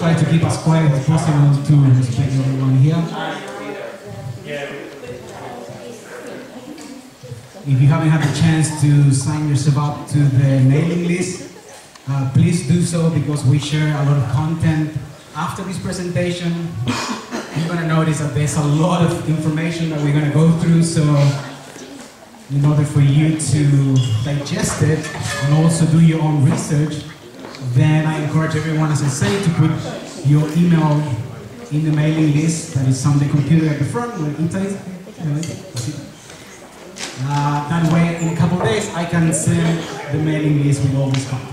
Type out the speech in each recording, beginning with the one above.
try to keep as quiet as possible to respect everyone here. If you haven't had the chance to sign yourself up to the mailing list, uh, please do so because we share a lot of content after this presentation. You're gonna notice that there's a lot of information that we're gonna go through, so in order for you to digest it and also do your own research, then I encourage everyone, as I say, to put your email in the mailing list that is on the computer at the front where Ita is. Uh, that way, in a couple of days, I can send the mailing list with all this content.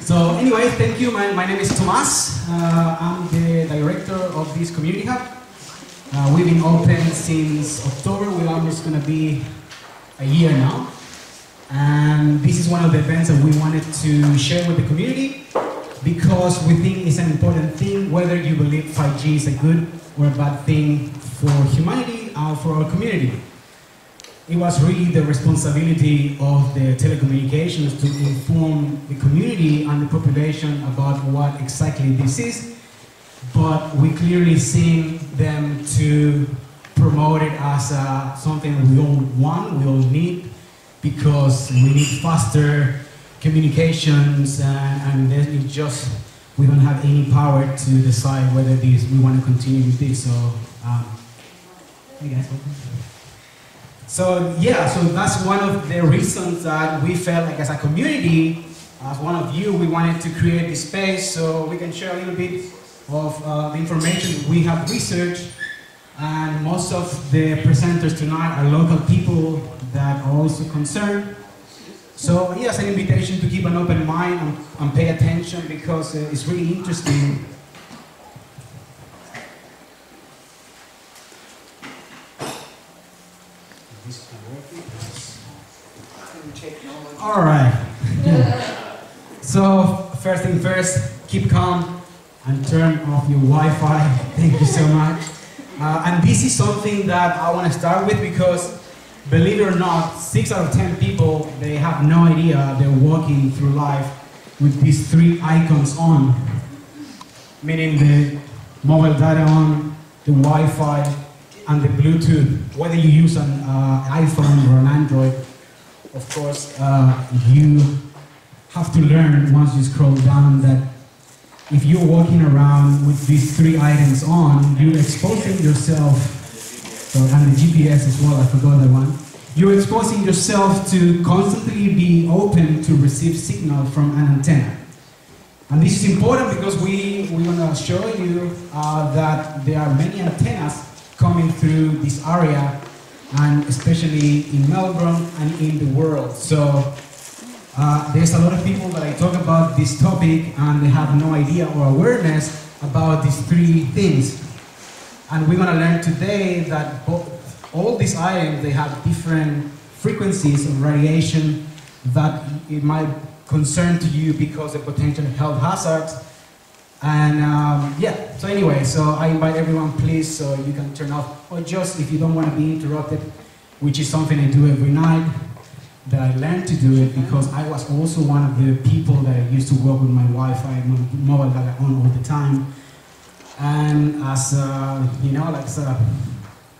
So anyway, thank you. My, my name is Tomas. Uh, I'm the director of this community hub. Uh, we've been open since October. We're almost going to be a year now. And this is one of the events that we wanted to share with the community because we think it's an important thing whether you believe 5G is a good or a bad thing for humanity or for our community it was really the responsibility of the telecommunications to inform the community and the population about what exactly this is. But we clearly seen them to promote it as uh, something we all want, we all need, because we need faster communications and, and then it just, we don't have any power to decide whether this, we want to continue with this. So, um, hey guys. So yeah, so that's one of the reasons that we felt like as a community, as one of you, we wanted to create this space so we can share a little bit of uh, the information we have researched. And most of the presenters tonight are local people that are also concerned. So yes, an invitation to keep an open mind and, and pay attention because uh, it's really interesting All right. so first thing first, keep calm and turn off your Wi-Fi. Thank you so much. Uh, and this is something that I want to start with because, believe it or not, six out of ten people they have no idea they're walking through life with these three icons on, meaning the mobile data on, the Wi-Fi, and the Bluetooth. Whether you use an uh, iPhone or an Android, of course, uh, you have to learn once you scroll down that if you're walking around with these three items on, you're exposing yourself, and the GPS as well, I forgot that one. You're exposing yourself to constantly be open to receive signal from an antenna. And this is important because we, we want to show you uh, that there are many antennas coming through this area and especially in Melbourne and in the world. So uh, there's a lot of people that I talk about this topic and they have no idea or awareness about these three things. And we're gonna learn today that both, all these items, they have different frequencies of radiation that it might concern to you because of potential health hazards and um, yeah, so anyway, so I invite everyone, please, so you can turn off, or just if you don't want to be interrupted, which is something I do every night, that I learned to do it because I was also one of the people that I used to work with my Wi-Fi, mobile data on all the time. And as a, you know, like as a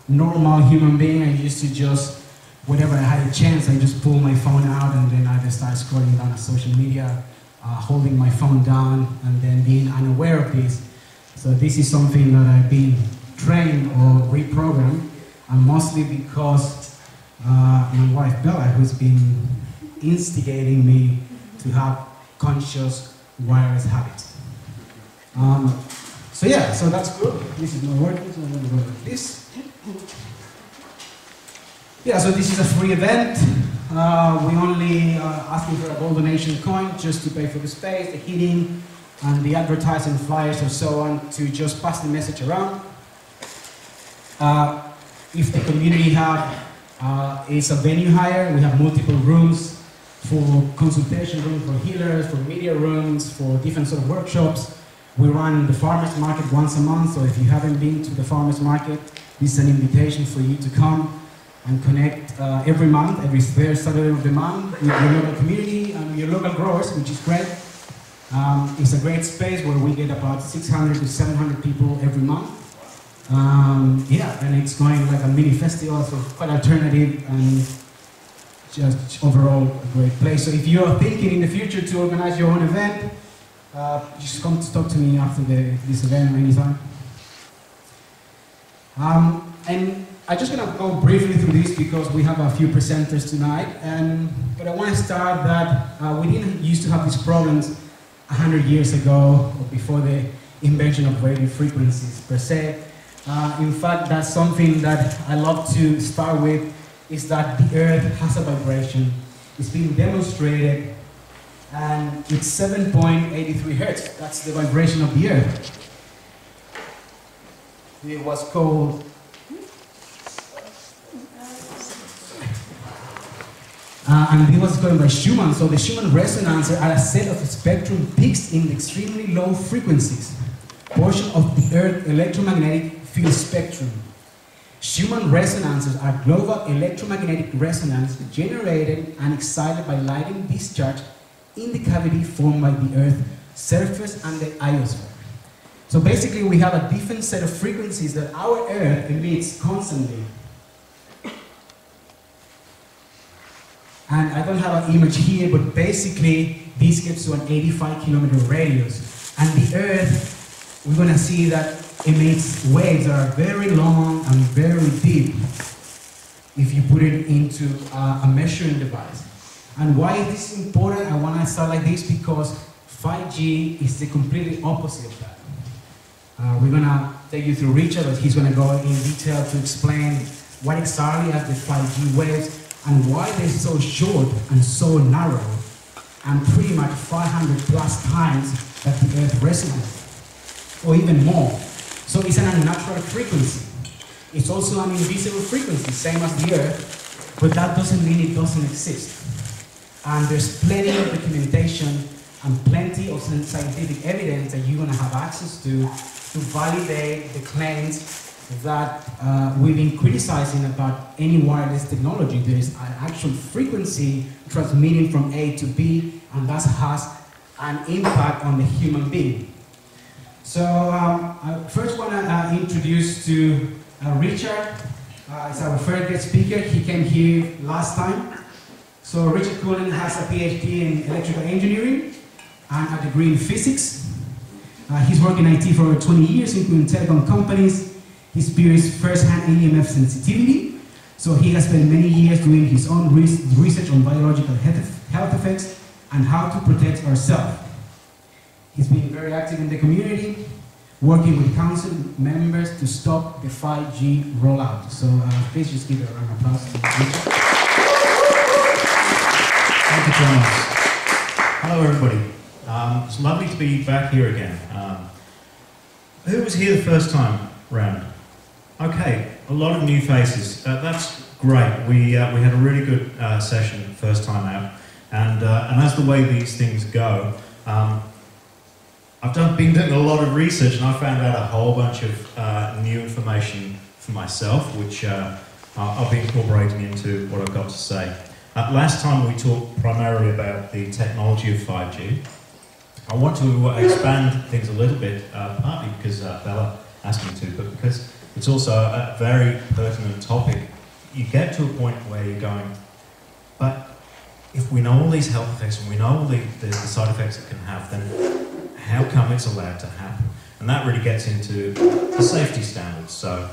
normal human being, I used to just, whenever I had a chance, I just pull my phone out and then I just start scrolling down on social media uh, holding my phone down and then being unaware of this. So this is something that I've been trained or reprogrammed, and mostly because uh, my wife Bella, who's been instigating me to have conscious wireless habits. Um, so yeah, so that's good. This is not working, so I'm going to go like this. Yeah, so this is a free event. Uh, we only uh, asking for a gold donation coin just to pay for the space, the heating, and the advertising flyers and so on to just pass the message around. Uh, if the community have uh, is a venue hire, we have multiple rooms for consultation rooms for healers, for media rooms, for different sort of workshops. We run the farmers market once a month, so if you haven't been to the farmers market, this is an invitation for you to come and connect uh, every month, every third Saturday of the month with your local community and your local growers, which is great. Um, it's a great space where we get about 600 to 700 people every month. Um, yeah, and it's going like a mini festival, so quite alternative and just overall a great place. So if you're thinking in the future to organize your own event, uh, just come to talk to me after the, this event or anytime. Um, and I'm just gonna go briefly through this because we have a few presenters tonight. And but I want to start that uh, we didn't used to have these problems hundred years ago or before the invention of radio frequencies per se. Uh, in fact, that's something that I love to start with is that the Earth has a vibration. It's been demonstrated and it's 7.83 hertz. That's the vibration of the Earth. It was called Uh, and it was called by Schumann. So the Schumann resonances are a set of spectrum peaks in extremely low frequencies, portion of the Earth electromagnetic field spectrum. Schumann resonances are global electromagnetic resonance generated and excited by lightning discharge in the cavity formed by the Earth's surface and the ionosphere. So basically we have a different set of frequencies that our Earth emits constantly. And I don't have an image here, but basically this gets to an 85 kilometer radius. And the Earth, we're gonna see that emits waves that are very long and very deep if you put it into a measuring device. And why is this important? I want to start like this because 5G is the completely opposite of that. Uh, we're going to take you through Richard, but he's going to go in detail to explain what exactly are the 5G waves and why they're so short and so narrow and pretty much 500 plus times that the Earth resonates, or even more. So it's an unnatural frequency. It's also an invisible frequency, same as the Earth, but that doesn't mean it doesn't exist. And there's plenty of documentation and plenty of scientific evidence that you're going to have access to to validate the claims that uh, we've been criticizing about any wireless technology. There is an actual frequency transmitting from A to B, and that has an impact on the human being. So um, I first want to uh, introduce to uh, Richard. Uh, our first guest speaker. He came here last time. So Richard Cullen has a PhD in electrical engineering and a degree in physics. Uh, he's worked in IT for over 20 years, including telecom companies. He experienced first-hand EMF sensitivity. So he has spent many years doing his own research on biological health effects and how to protect ourselves. He's been very active in the community, working with council members to stop the 5G rollout. So uh, please just give a round of applause. Hello, everybody. Um, it's lovely to be back here again. Um, who was here the first time round? Okay, a lot of new faces. Uh, that's great. We, uh, we had a really good uh, session first time out. And, uh, and as the way these things go, um, I've done, been doing a lot of research and I found out a whole bunch of uh, new information for myself, which uh, I'll be incorporating into what I've got to say. Uh, last time we talked primarily about the technology of 5G. I want to expand things a little bit, uh, partly because uh, Bella asked me to, but because it's also a very pertinent topic. You get to a point where you're going, but if we know all these health effects and we know all the, the, the side effects it can have, then how come it's allowed to happen? And that really gets into the safety standards. So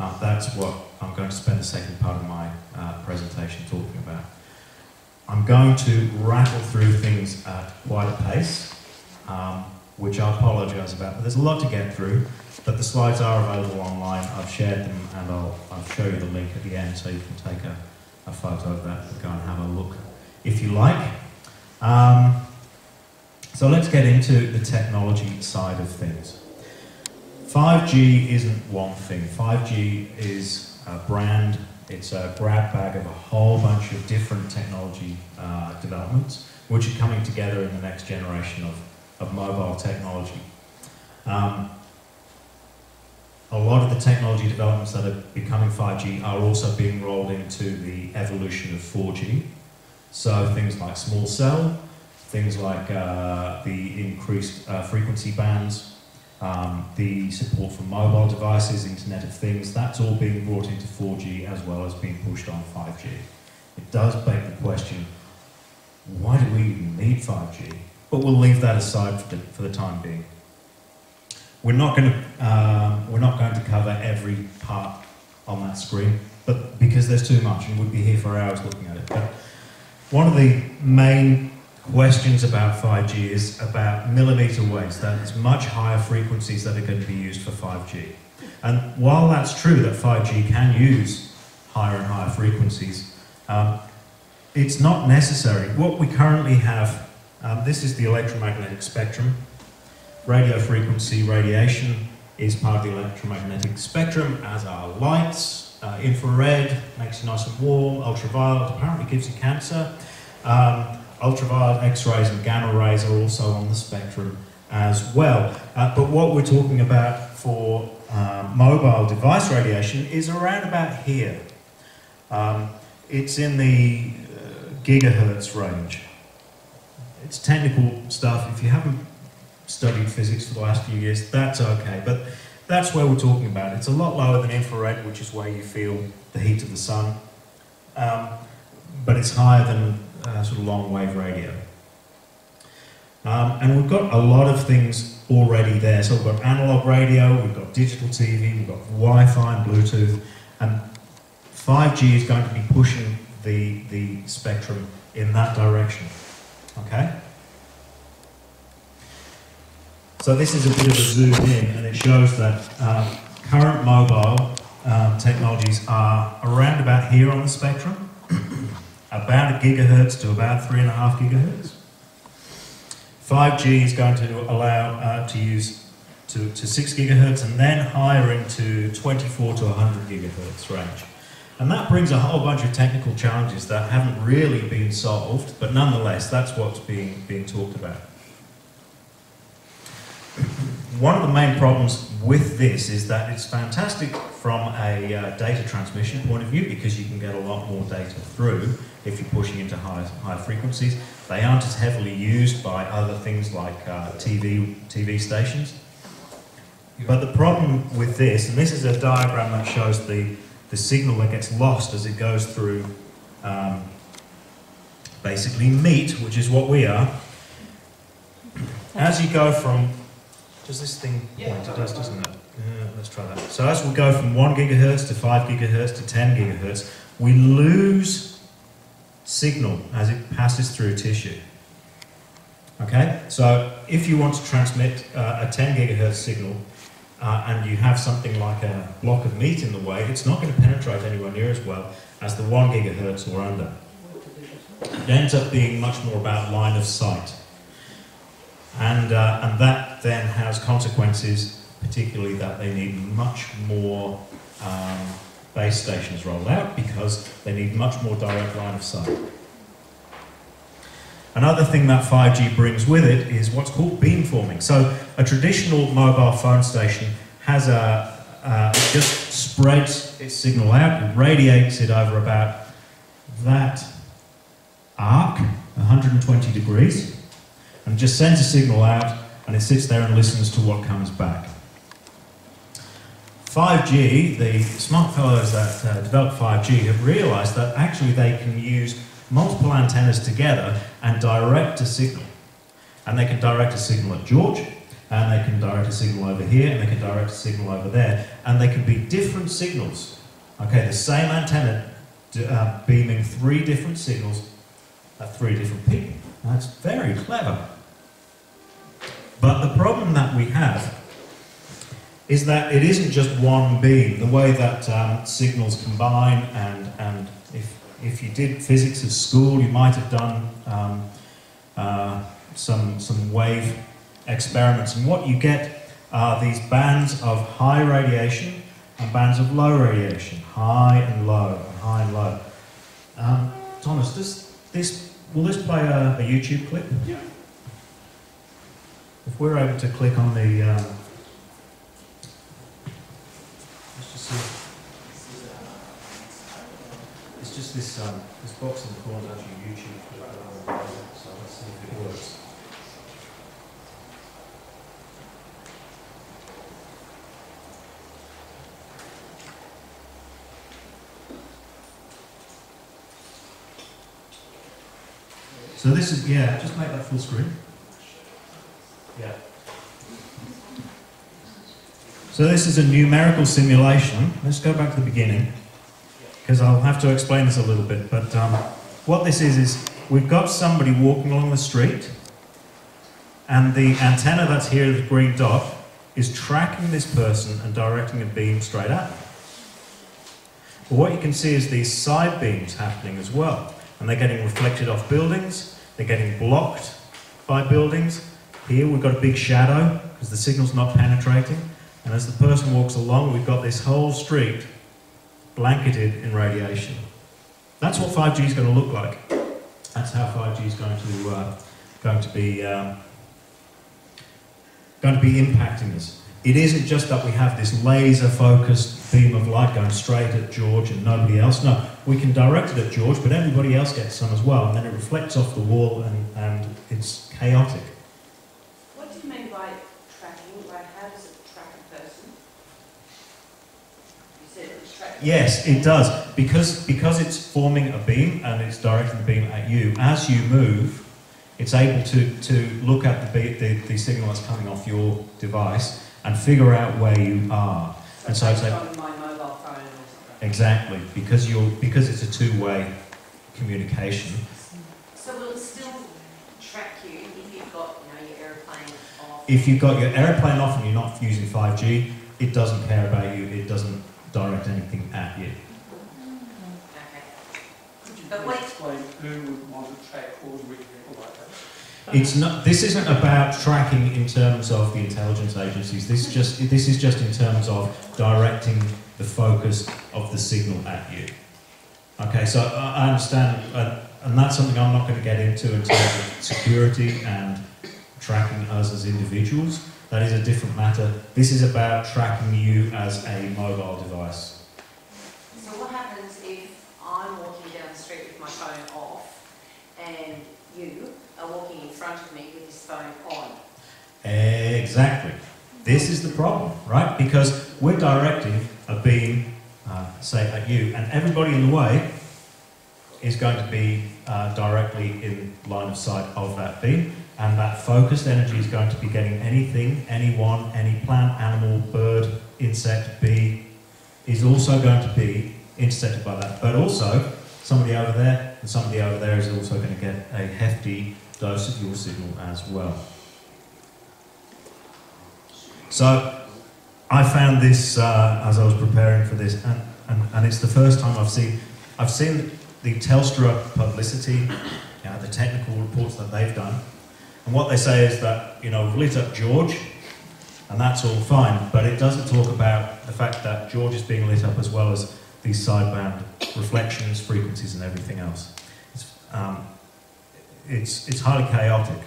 uh, that's what I'm going to spend the second part of my uh, presentation talking about. I'm going to rattle through things at quite a pace, um, which I apologise about, but there's a lot to get through. But the slides are available online. I've shared them and I'll, I'll show you the link at the end so you can take a, a photo of that and go and have a look if you like. Um, so let's get into the technology side of things. 5G isn't one thing. 5G is a brand, it's a grab bag of a whole bunch of different technology uh, developments which are coming together in the next generation of, of mobile technology. Um, a lot of the technology developments that are becoming 5G are also being rolled into the evolution of 4G. So things like small cell, things like uh, the increased uh, frequency bands, um, the support for mobile devices, Internet of Things, that's all being brought into 4G as well as being pushed on 5G. It does beg the question, why do we even need 5G? But we'll leave that aside for the, for the time being. We're not going to um, we're not going to cover every part on that screen, but because there's too much, and we'd be here for hours looking at it. But one of the main questions about 5G is about millimeter waves. That is much higher frequencies that are going to be used for 5G. And while that's true that 5G can use higher and higher frequencies, um, it's not necessary. What we currently have, um, this is the electromagnetic spectrum. Radio frequency radiation is part of the electromagnetic spectrum, as are lights, uh, infrared, makes you nice and warm, ultraviolet apparently gives you cancer. Um, ultraviolet X-rays and gamma rays are also on the spectrum as well. Uh, but what we're talking about for um, mobile device radiation is around about here. Um, it's in the uh, gigahertz range. It's technical stuff. If you haven't studied physics for the last few years, that's okay. But that's where we're talking about. It's a lot lower than infrared, which is where you feel the heat of the sun. Um, but it's higher than uh, sort of long wave radio. Um, and we've got a lot of things already there. So we've got analog radio, we've got digital TV, we've got Wi-Fi and Bluetooth, and 5G is going to be pushing the, the spectrum in that direction. Okay? So this is a bit of a zoom in, and it shows that uh, current mobile um, technologies are around about here on the spectrum, about a gigahertz to about three and a half gigahertz. 5G is going to allow uh, to use to, to 6 gigahertz and then higher into 24 to 100 gigahertz range. And that brings a whole bunch of technical challenges that haven't really been solved, but nonetheless, that's what's being, being talked about one of the main problems with this is that it's fantastic from a uh, data transmission point of view because you can get a lot more data through if you're pushing into higher, high frequencies. They aren't as heavily used by other things like uh, TV, TV stations. But the problem with this, and this is a diagram that shows the, the signal that gets lost as it goes through um, basically meat, which is what we are. As you go from does this thing point? Yeah, It does, doesn't it? Yeah, let's try that. So as we go from 1 gigahertz to 5 gigahertz to 10 gigahertz, we lose signal as it passes through tissue. Okay, so if you want to transmit uh, a 10 gigahertz signal uh, and you have something like a block of meat in the way, it's not going to penetrate anywhere near as well as the 1 gigahertz or under. It ends up being much more about line of sight. And, uh, and that then has consequences, particularly that they need much more um, base stations rolled out because they need much more direct line of sight. Another thing that 5G brings with it is what's called beamforming. So a traditional mobile phone station has a, uh, it just spreads its signal out and radiates it over about that arc, 120 degrees and just sends a signal out and it sits there and listens to what comes back. 5G, the smart fellows that uh, developed 5G have realized that actually they can use multiple antennas together and direct a signal. And they can direct a signal at George, and they can direct a signal over here, and they can direct a signal over there, and they can be different signals. Okay, the same antenna uh, beaming three different signals at three different people. That's very clever. But the problem that we have is that it isn't just one beam. The way that um, signals combine, and, and if, if you did physics at school, you might have done um, uh, some, some wave experiments. And what you get are these bands of high radiation and bands of low radiation, high and low, high and low. Um, Tomas, does this, will this play a, a YouTube clip? Yeah if we're able to click on the, um, It's just this um, this box in the corner is actually YouTube, for, so let's see if it works. So this is, yeah, just make that full screen. Yeah. So this is a numerical simulation. Let's go back to the beginning, because I'll have to explain this a little bit. But um, what this is, is we've got somebody walking along the street, and the antenna that's here, the green dot, is tracking this person and directing a beam straight at them. But what you can see is these side beams happening as well and they're getting reflected off buildings, they're getting blocked by buildings. Here we've got a big shadow because the signal's not penetrating, and as the person walks along, we've got this whole street blanketed in radiation. That's what 5G is going to look like. That's how 5G is going to uh, going to be um, going to be impacting us. It isn't just that we have this laser focused beam of light going straight at George and nobody else. No, we can direct it at George, but everybody else gets some as well, and then it reflects off the wall and, and it's chaotic. What do you mean by tracking? Like, how does it track a person? You said it's tracking. Yes, it does. Because, because it's forming a beam and it's directing the beam at you, as you move, it's able to, to look at the, be- the, the signal that's coming off your device and figure out where you are. And so it's based a- on my mobile phone or something. Exactly, because you're because it's a two-way communication. So will it still track you if you've got, you know, your aeroplane off? If you've got your airplane off and you're not using 5G, it doesn't care about you. It doesn't direct anything at you. Okay. But please wait. explain who would want to track ordinary people like that? It's not. This isn't about tracking in terms of the intelligence agencies. This is just. This is just in terms of directing the focus of the signal at you. Okay, so I I understand, uh, and that's something I'm not going to get into in terms of security and tracking us as individuals. That is a different matter. This is about tracking you as a mobile device. So what happens if I'm walking down the street with my phone off and you are walking in front of me with this phone on? Exactly. This is the problem, right? Because we're directing a beam, uh, say, at you, and everybody in the way is going to be uh, directly in line of sight of that beam, and that focused energy is going to be getting anything, anyone, any plant, animal, bird, insect, bee, is also going to be intersected by that. But also, somebody over there and somebody over there is also going to get a hefty dose of your signal as well. So I found this uh, as I was preparing for this, and, and, and it's the first time I've seen I've seen the Telstra publicity, you know, the technical reports that they've done, and what they say is that you know we've lit up George, and that's all fine, but it doesn't talk about the fact that George is being lit up as well as these sideband reflections, frequencies, and everything else. It's, um, it's, it's highly chaotic.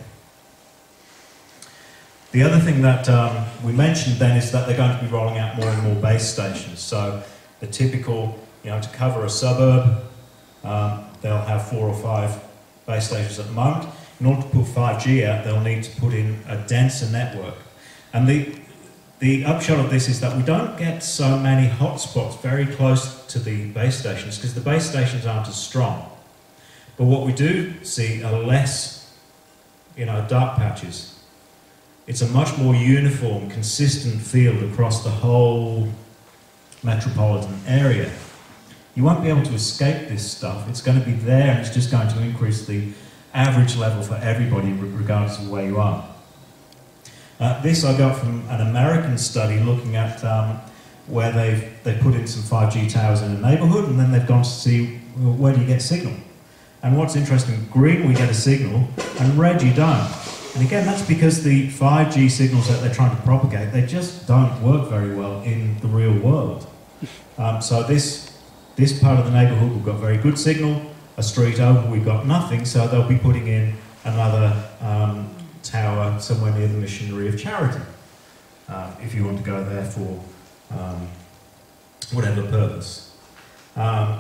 The other thing that um, we mentioned then is that they're going to be rolling out more and more base stations. So the typical, you know, to cover a suburb, um, they'll have four or five base stations at the moment. In order to put 5G out, they'll need to put in a denser network. And the, the upshot of this is that we don't get so many hotspots very close to the base stations because the base stations aren't as strong. But what we do see are less, you know, dark patches. It's a much more uniform, consistent field across the whole metropolitan area. You won't be able to escape this stuff. It's going to be there and it's just going to increase the average level for everybody regardless of where you are. Uh, this I got from an American study looking at um, where they've they put in some 5G towers in a neighbourhood and then they've gone to see well, where do you get signal. And what's interesting, green we get a signal and red you don't. And again, that's because the 5G signals that they're trying to propagate, they just don't work very well in the real world. Um, so this, this part of the neighbourhood, we've got very good signal. A street over, we've got nothing. So they'll be putting in another um, tower somewhere near the Missionary of Charity, uh, if you want to go there for um, whatever purpose. Um,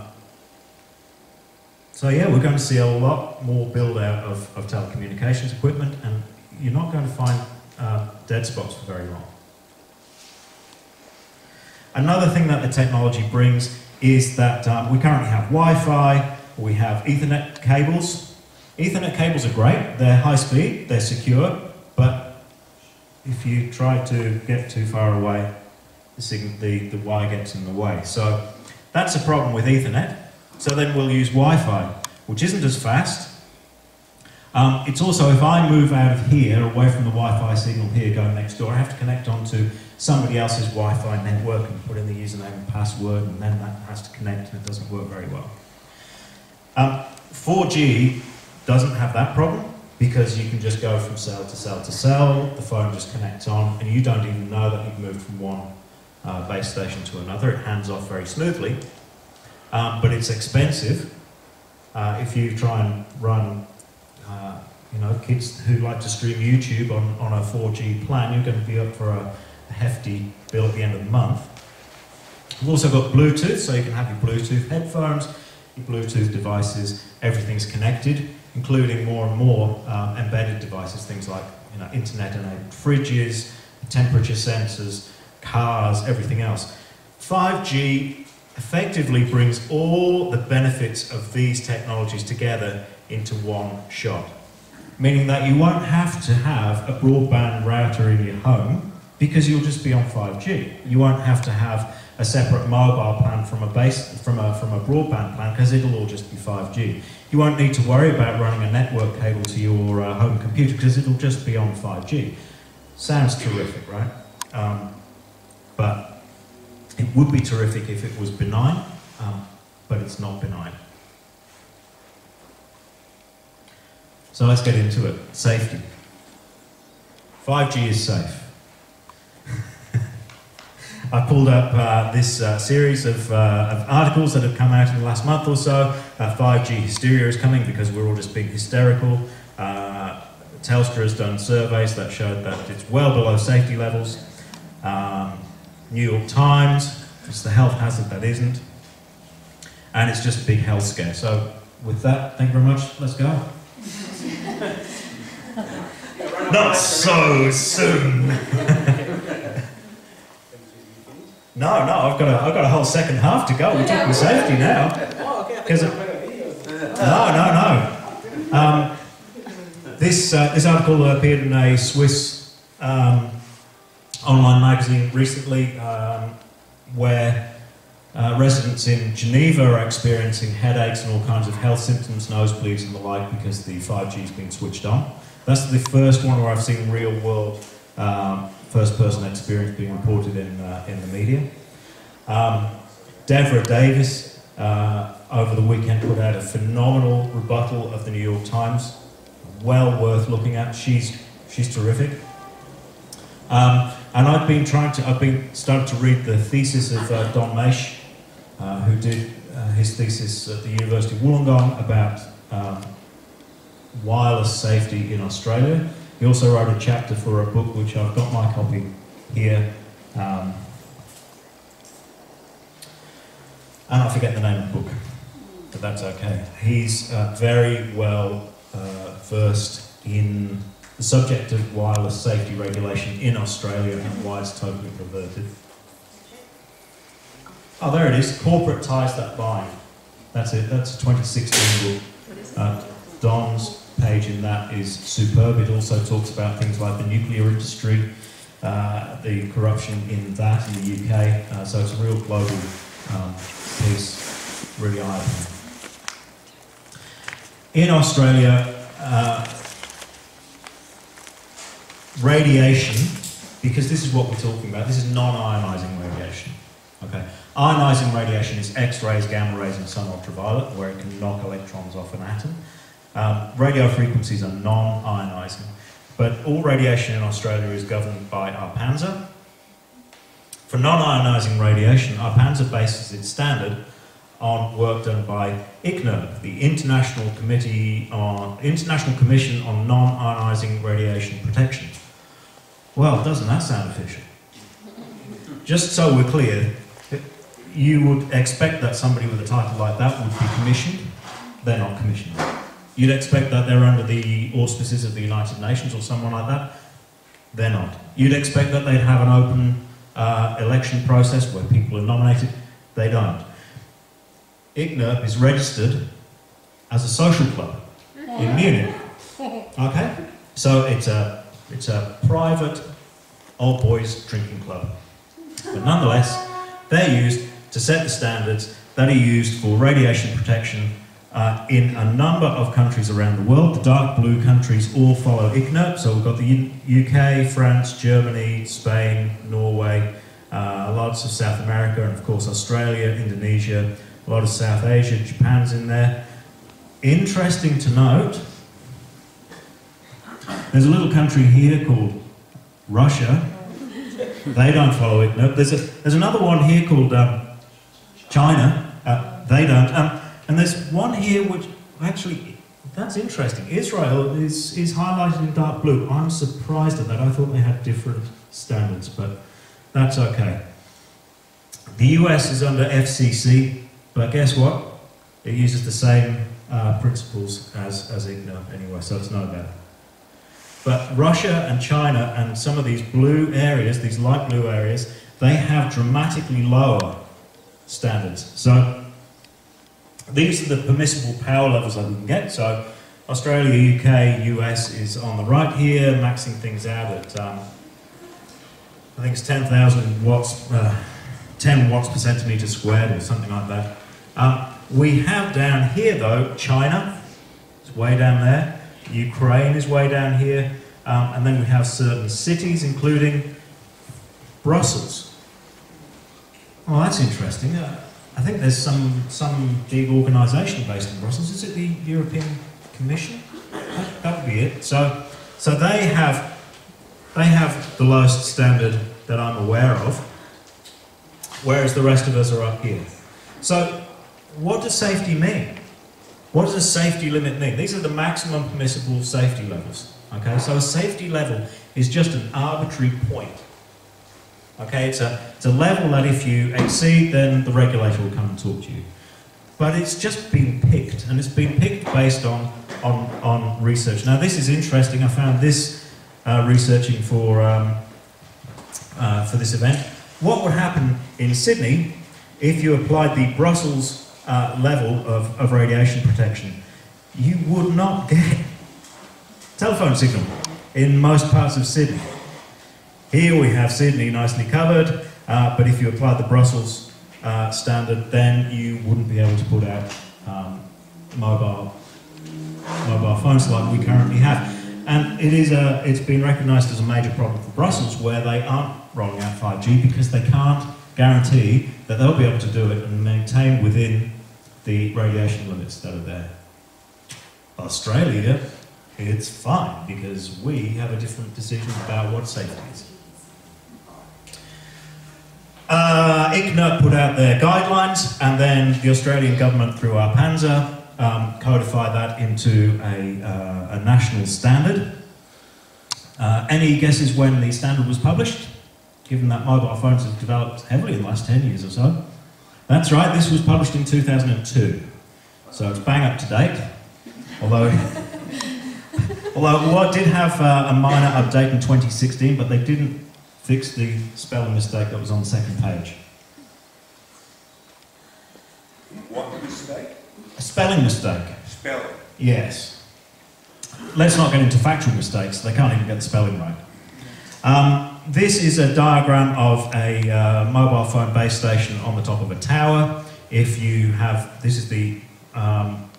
So yeah, we're going to see a lot more build out of, of telecommunications equipment, and you're not going to find uh, dead spots for very long. Another thing that the technology brings is that um, we currently have Wi-Fi, we have Ethernet cables. Ethernet cables are great, they're high speed, they're secure, but if you try to get too far away, the, signal, the, the wire gets in the way. So that's a problem with Ethernet. So then we'll use Wi-Fi, which isn't as fast. Um, it's also, if I move out of here, away from the Wi-Fi signal here going next door, I have to connect onto somebody else's Wi-Fi network and put in the username and password, and then that has to connect, and it doesn't work very well. Um, 4G doesn't have that problem because you can just go from cell to cell to cell, the phone just connects on, and you don't even know that you've moved from one uh, base station to another. It hands off very smoothly, um, but it's expensive. Uh, if you try and run, uh, you know, kids who like to stream YouTube on, on a 4G plan, you're going to be up for a, a hefty bill at the end of the month. We've also got Bluetooth, so you can have your Bluetooth headphones, Bluetooth devices, everything's connected, including more and more um, embedded devices, things like you know, internet-enabled fridges, temperature sensors, cars, everything else. 5G effectively brings all the benefits of these technologies together into one shot, meaning that you won't have to have a broadband router in your home because you'll just be on 5G. You won't have to have a separate mobile plan from a base from a from a broadband plan because it'll all just be 5G. You won't need to worry about running a network cable to your uh, home computer because it'll just be on 5G. Sounds terrific, right? Um, but it would be terrific if it was benign, um, but it's not benign. So let's get into it. Safety. 5G is safe. I pulled up uh, this uh, series of, uh, of, articles that have come out in the last month or so. 5G uh, hysteria is coming because we're all just being hysterical. Uh, Telstra has done surveys that showed that it's well below safety levels. Um, New York Times, it's the health hazard that isn't. And it's just a big health scare. So, with that, thank you very much. Let's go. Not so soon. No, no, I've got a, I've got a whole second half to go. We're talking safety now. No, no, no. Um, this uh, this article appeared in a Swiss um, online magazine recently, um, where uh, residents in Geneva are experiencing headaches and all kinds of health symptoms, nosebleeds and the like, because the 5G has been switched on. That's the first one where I've seen real world um, first-person experience being reported in, uh, in the media. Um, Davis, uh, over the weekend, put out a phenomenal rebuttal of the New York Times. Well worth looking at. She's, she's terrific. Um, and I've been trying to, I've been starting to read the thesis of uh, Don Maisch, uh, who did uh, his thesis at the University of Wollongong about um, wireless safety in Australia. He also wrote a chapter for a book which I've got my copy here. Um, and I forget the name of the book, but that's okay. He's uh, very well uh, versed in the subject of wireless safety regulation in Australia and why it's totally perverted. Oh, there it is. Corporate ties that bind. That's it. That's a 2016 book. Uh, Don's page in that is superb. It also talks about things like the nuclear industry, uh, the corruption in that in the UK. Uh, so it's a real global um, piece, really eye-opening. In Australia, uh, radiation, because this is what we're talking about, this is non-ionising radiation. Okay, ionising radiation is X-rays, gamma rays, and sun ultraviolet, where it can knock electrons off an atom. Um, radio frequencies are non-ionising, but all radiation in Australia is governed by ARPANSA. For non-ionising radiation, ARPANSA bases its standard on work done by ICNIRP, the International Committee on International Commission on Non-Ionising Radiation Protection. Well, doesn't that sound official? Just so we're clear, you would expect that somebody with a title like that would be commissioned they're not commissioned. You'd expect that they're under the auspices of the United Nations or someone like that. They're not. You'd expect that they'd have an open uh, election process where people are nominated. They don't. ICNIRP is registered as a social club in Munich. Okay? So it's a, it's a private old boys drinking club. But nonetheless, they're used to set the standards that are used for radiation protection uh, in a number of countries around the world. The dark blue countries all follow ICNIRP. So we've got the UK, France, Germany, Spain, Norway, uh, lots of South America, and of course Australia, Indonesia, a lot of South Asia, Japan's in there. Interesting to note, there's a little country here called Russia. They don't follow it. No, there's, a, there's another one here called um, China. Uh, they don't. Um, and there's one here which actually, that's interesting. Israel is, is highlighted in dark blue. I'm surprised at that. I thought they had different standards, but that's okay. The US is under FCC, but guess what? It uses the same uh, principles as, as ICNIRP anyway, so it's no better. But Russia and China and some of these blue areas, these light blue areas, they have dramatically lower standards. So these are the permissible power levels that we can get. So Australia, UK, US is on the right here, maxing things out at, um, I think it's 10,000 watts, uh, 10 watts per centimetre squared or something like that. Um, we have down here though, China, it's way down there. Ukraine is way down here. Um, and then we have certain cities, including Brussels. Oh, that's interesting. Uh, I think there's some, some big organisation based in Brussels. Is it the European Commission? That, that would be it. So, so they have, they have the lowest standard that I'm aware of, whereas the rest of us are up here. So, what does safety mean? What does a safety limit mean? These are the maximum permissible safety levels. Okay, so a safety level is just an arbitrary point. Okay, it's a, it's a level that if you exceed, then the regulator will come and talk to you. But it's just been picked, and it's been picked based on, on, on research. Now, this is interesting. I found this uh, researching for, um, uh, for this event. What would happen in Sydney if you applied the Brussels uh, level of, of radiation protection? You would not get telephone signal in most parts of Sydney. Here we have Sydney nicely covered, uh, but if you applied the Brussels uh, standard, then you wouldn't be able to put out um, mobile mobile phones like we currently have. And it is a, it's been recognised as a major problem for Brussels where they aren't rolling out 5G because they can't guarantee that they'll be able to do it and maintain within the radiation limits that are there. Australia, it's fine because we have a different decision about what safety is. Uh, put out their guidelines, and then the Australian government, through ARPANSA, um, codified that into a, uh, a national standard. Uh, any guesses when the standard was published? Given that mobile phones have developed heavily in the last 10 years or so. That's right, this was published in 2002. So it's bang up to date. Although, although what did have uh, a minor update in 2016, but they didn't fix the spelling mistake that was on the second page. What mistake? A spelling mistake. Spelling. Yes. Let's not get into factual mistakes. They can't even get the spelling right. Um, this is a diagram of a uh, mobile phone base station on the top of a tower. If you have, this is the, um,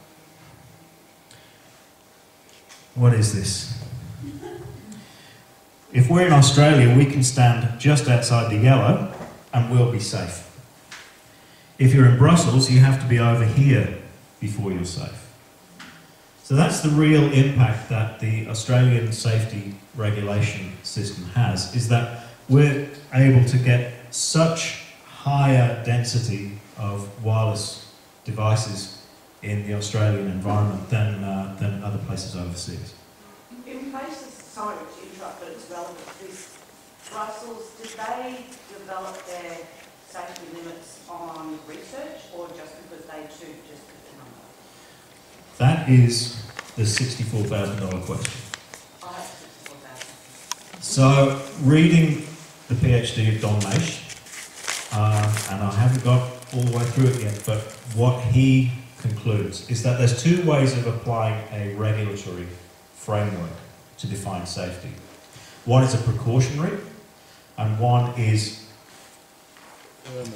what is this? If we're in Australia, we can stand just outside the yellow and we'll be safe. If you're in Brussels, you have to be over here before you're safe. So that's the real impact that the Australian safety regulation system has, is that we're able to get such higher density of wireless devices in the Australian environment than, uh, than other places overseas. In places, sorry to interrupt, but it's relevant. This Brussels, did they develop their safety limits on research or just because they too just picked a number? That is the $64,000 question. I have sixty-four thousand. So, reading the PhD of Don Maisch, uh, and I haven't got all the way through it yet, but what he concludes is that there's two ways of applying a regulatory framework to define safety. One is a precautionary, and one is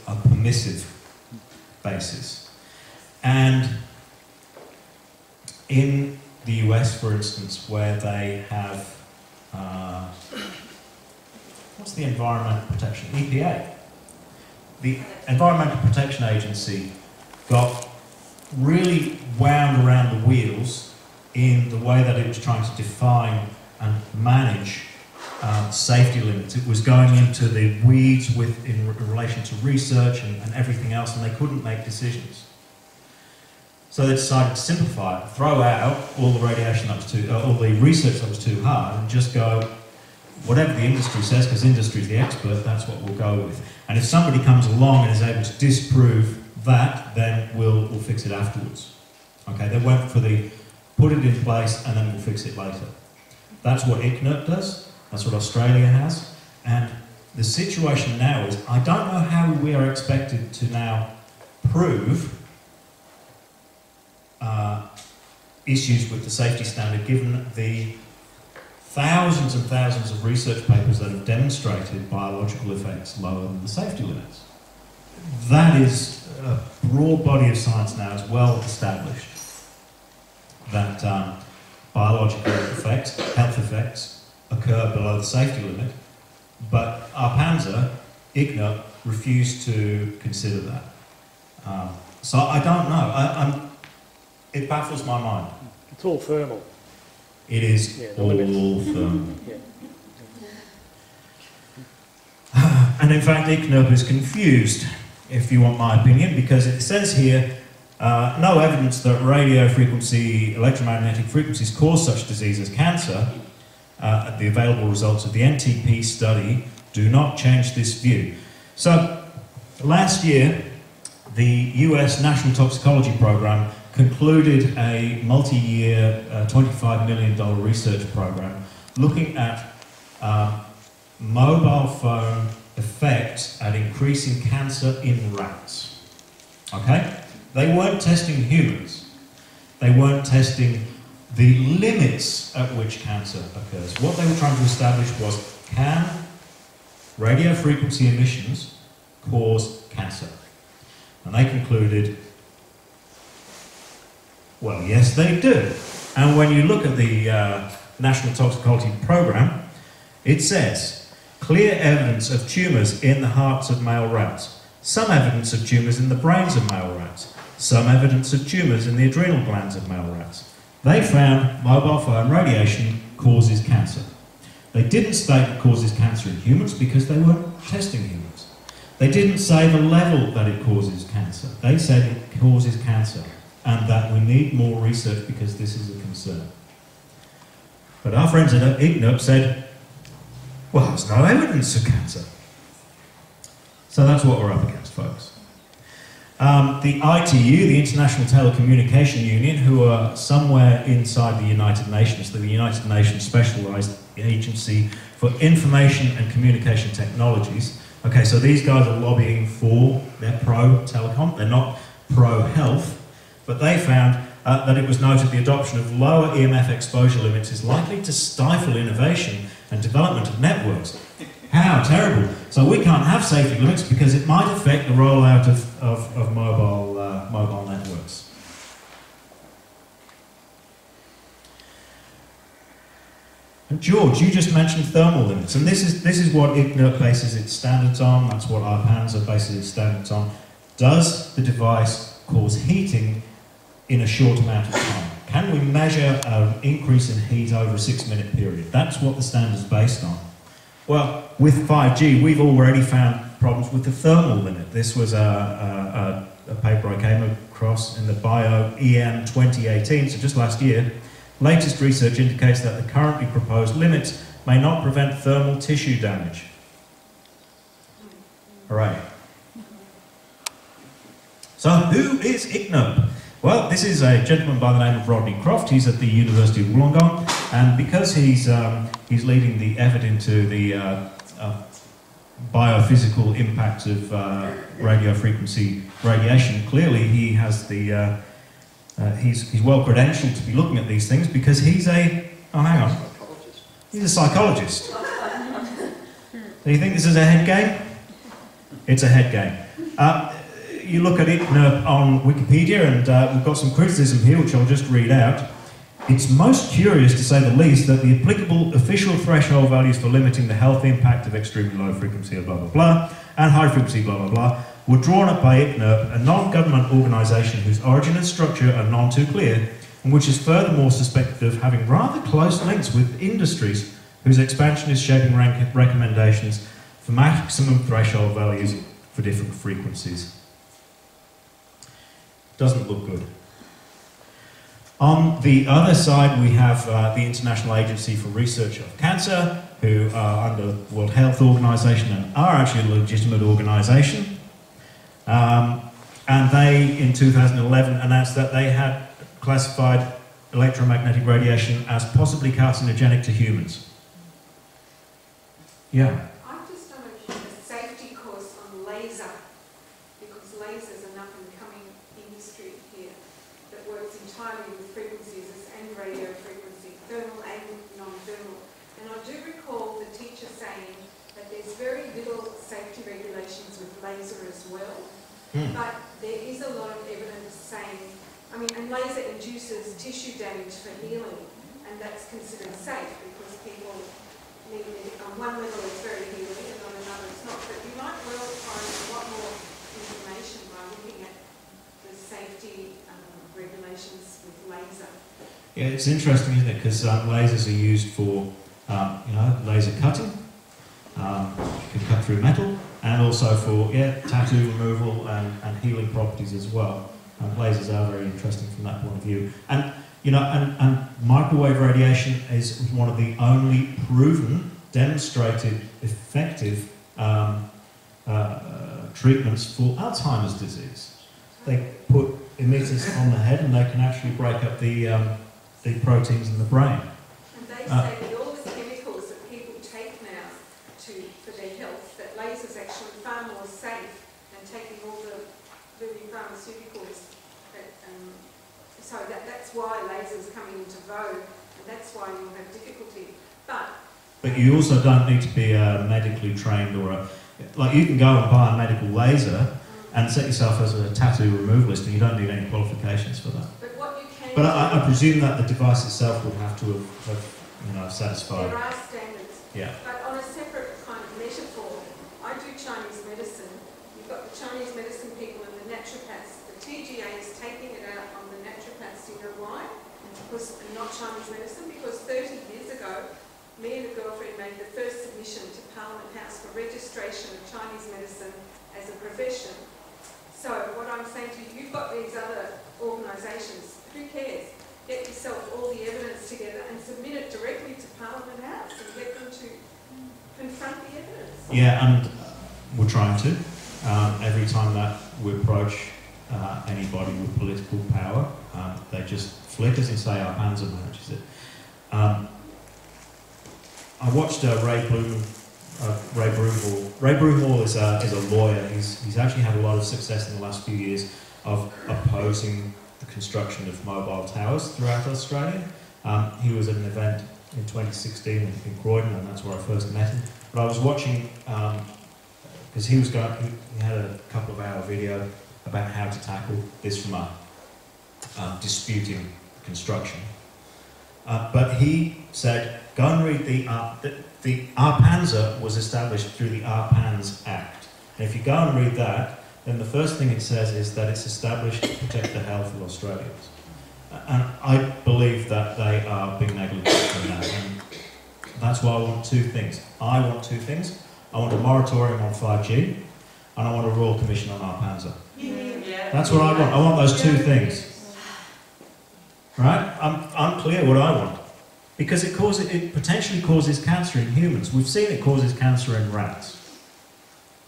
a permissive basis. And in the US, for instance, where they have uh, what's the Environmental Protection EPA? The Environmental Protection Agency got really wound around the wheels in the way that it was trying to define and manage um, safety limits. It was going into the weeds with in, re- relation to research and, and everything else, and they couldn't make decisions. So they decided to simplify it, throw out all the radiation that was too, uh, all the research that was too hard, and just go whatever the industry says, because industry is the expert. That's what we'll go with. And if somebody comes along and is able to disprove that, then we'll we'll fix it afterwards. Okay, they went for the put it in place and then we'll fix it later. That's what ICNIRP does. That's what Australia has. And the situation now is, I don't know how we are expected to now prove uh, issues with the safety standard given the thousands and thousands of research papers that have demonstrated biological effects lower than the safety limits. That is a broad body of science now is well established that um, biological effects, health effects, occur below the safety limit, but ARPANSA, IGNA, refused to consider that. Um, so I don't know. I, I'm, it baffles my mind. It's all thermal. It is Yeah, all limits. thermal. Yeah. And in fact, ICNIRP is confused, if you want my opinion, because it says here uh, no evidence that radio frequency, electromagnetic frequencies cause such disease as cancer. Uh, the available results of the NTP study do not change this view. So, last year, the US National Toxicology Program concluded a multi year, uh, $25 million research program looking at uh, mobile phone effects at increasing cancer in rats. Okay? They weren't testing humans. They weren't testing the limits at which cancer occurs. What they were trying to establish was can radio frequency emissions cause cancer? And they concluded, well, yes, they do. And when you look at the uh, National Toxicology Program, it says clear evidence of tumours in the hearts of male rats, some evidence of tumours in the brains of male rats, some evidence of tumours in the adrenal glands of male rats. They found mobile phone radiation causes cancer. They didn't state it causes cancer in humans because they weren't testing humans. They didn't say the level that it causes cancer. They said it causes cancer and that we need more research because this is a concern. But our friends at ICNIRP said, well, there's no evidence of cancer. So that's what we're up against, folks. Um, the ITU, the International Telecommunication Union, who are somewhere inside the United Nations, the United Nations Specialized Agency for Information and Communication Technologies. Okay, so these guys are lobbying for, they're pro telecom, they're not pro health, but they found uh, that it was noted the adoption of lower EMF exposure limits is likely to stifle innovation and development of networks. How terrible. So we can't have safety limits because it might affect the rollout of, of, of mobile, uh, mobile networks. And George, you just mentioned thermal limits, and this is, this is what ICNIRP bases its standards on, that's what ARPANSA bases its standards on. Does the device cause heating in a short amount of time? Can we measure an increase in heat over a six minute period? That's what the standard's based on. Well, with 5G, we've already found problems with the thermal limit. This was a, a, a, paper I came across in the BioEM 2018, so just last year. Latest research indicates that the currently proposed limits may not prevent thermal tissue damage. All right. So, who is ICNIRP? Well, this is a gentleman by the name of Rodney Croft. He's at the University of Wollongong, and because he's um, he's leading the effort into the uh, uh, biophysical impact of uh, radio frequency radiation, clearly he has the uh, uh, he's he's well credentialed to be looking at these things because he's a oh hang on he's a psychologist. Do you think this is a head game? It's a head game. You look at ICNIRP on Wikipedia, and uh, we've got some criticism here, which I'll just read out. It's most curious, to say the least, that the applicable official threshold values for limiting the health impact of extremely low frequency, blah, blah, blah, and high frequency, blah, blah, blah, were drawn up by ICNIRP, a non-government organisation whose origin and structure are none too clear, and which is furthermore suspected of having rather close links with industries whose expansion is shaping rank- recommendations for maximum threshold values for different frequencies. Doesn't look good. On the other side, we have uh, the International Agency for Research of Cancer, who are under the World Health Organization and are actually a legitimate organization. Um, and they, in 2011, announced that they had classified electromagnetic radiation as possibly carcinogenic to humans. Yeah. I've just done a, a safety course on laser, because laser's an up and coming industry here that works entirely with frequencies and radio frequency, thermal and non-thermal. And I do recall the teacher saying that there's very little safety regulations with laser as well. Hmm. But there is a lot of evidence saying, I mean, and laser induces tissue damage for healing, and that's considered safe because people need it. On one level it's very healing, and on another it's not. But you might well find a lot more information by looking at the safety um, regulations with laser. Yeah, it's interesting, isn't it? Because um, lasers are used for, um, you know, laser cutting. Um, you can cut through metal, and also for yeah, tattoo removal and, and healing properties as well. And lasers are very interesting from that point of view. And you know, and, and microwave radiation is one of the only proven, demonstrated, effective um, uh, uh, treatments for Alzheimer's disease. They put emitters on the head, and they can actually break up the um, the proteins in the brain. And they Uh, say that all the chemicals that people take now to, for their health, that laser's actually far more safe than taking all the very pharmaceuticals. That, um, so that, that's why laser's coming into vogue, and that's why you'll have difficulty. But But you also don't need to be a medically trained or a like you can go and buy a medical laser and set yourself as a tattoo removalist, and you don't need any qualifications for that. But what you can But I, I presume that the device itself would have to have, have you know satisfied. there are standards. Yeah. But on a separate kind of metaphor, I do Chinese medicine. You've got the Chinese medicine people and the naturopaths. The TGA is taking it out on the naturopaths. Do you know why? Because not Chinese medicine. Because 30 years ago, me and a girlfriend made the first submission to Parliament House for registration of Chinese medicine as a profession. So what I'm saying to you, you've got these other organisations. Who cares? Get yourself all the evidence together and submit it directly to Parliament House and get them to confront the evidence. Yeah, and uh, we're trying to. Um, every time that we approach uh, anybody with political power, um, they just flick us and say our hands are manages. Um, I watched uh, Ray Bloom, uh, Ray Broomhall. Ray Broomhall is a, is a lawyer. He's, he's actually had a lot of success in the last few years of opposing the construction of mobile towers throughout Australia. Um, he was at an event in 2016 in, Croydon, and that's where I first met him. But I was watching because he was going. He had a couple of hour video about how to tackle this from a um, disputing construction. Uh, but he said, go and read the, uh, the, the ARPANSA was established through the ARPANS Act. And if you go and read that, then the first thing it says is that it's established to protect the health of Australians. And I believe that they are being negligent in that. And that's why I want two things. I want two things. I want a moratorium on 5G, and I want a Royal Commission on ARPANSA. Yeah. That's what I want. I want those two things. Right? I'm, I'm what I want. Because it, causes, it potentially causes cancer in humans. We've seen it causes cancer in rats.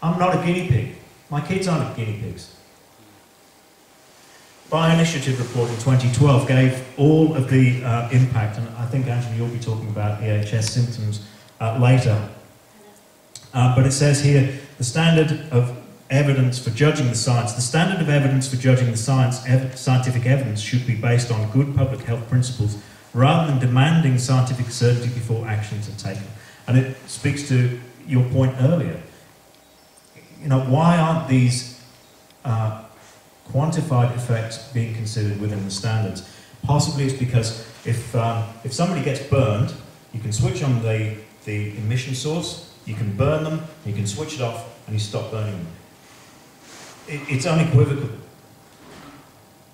I'm not a guinea pig. My kids aren't guinea pigs. Bioinitiative report in 2012 gave all of the uh, impact, and I think, Angela, you'll be talking about EHS symptoms uh, later. Uh, but it says here the standard of evidence for judging the science, the standard of evidence for judging the science, ev- scientific evidence should be based on good public health principles rather than demanding scientific certainty before actions are taken. And it speaks to your point earlier. You know, why aren't these uh, quantified effects being considered within the standards? Possibly it's because if, um, if somebody gets burned, you can switch on the, the emission source, you can burn them, you can switch it off, and you stop burning them. It, it's unequivocal.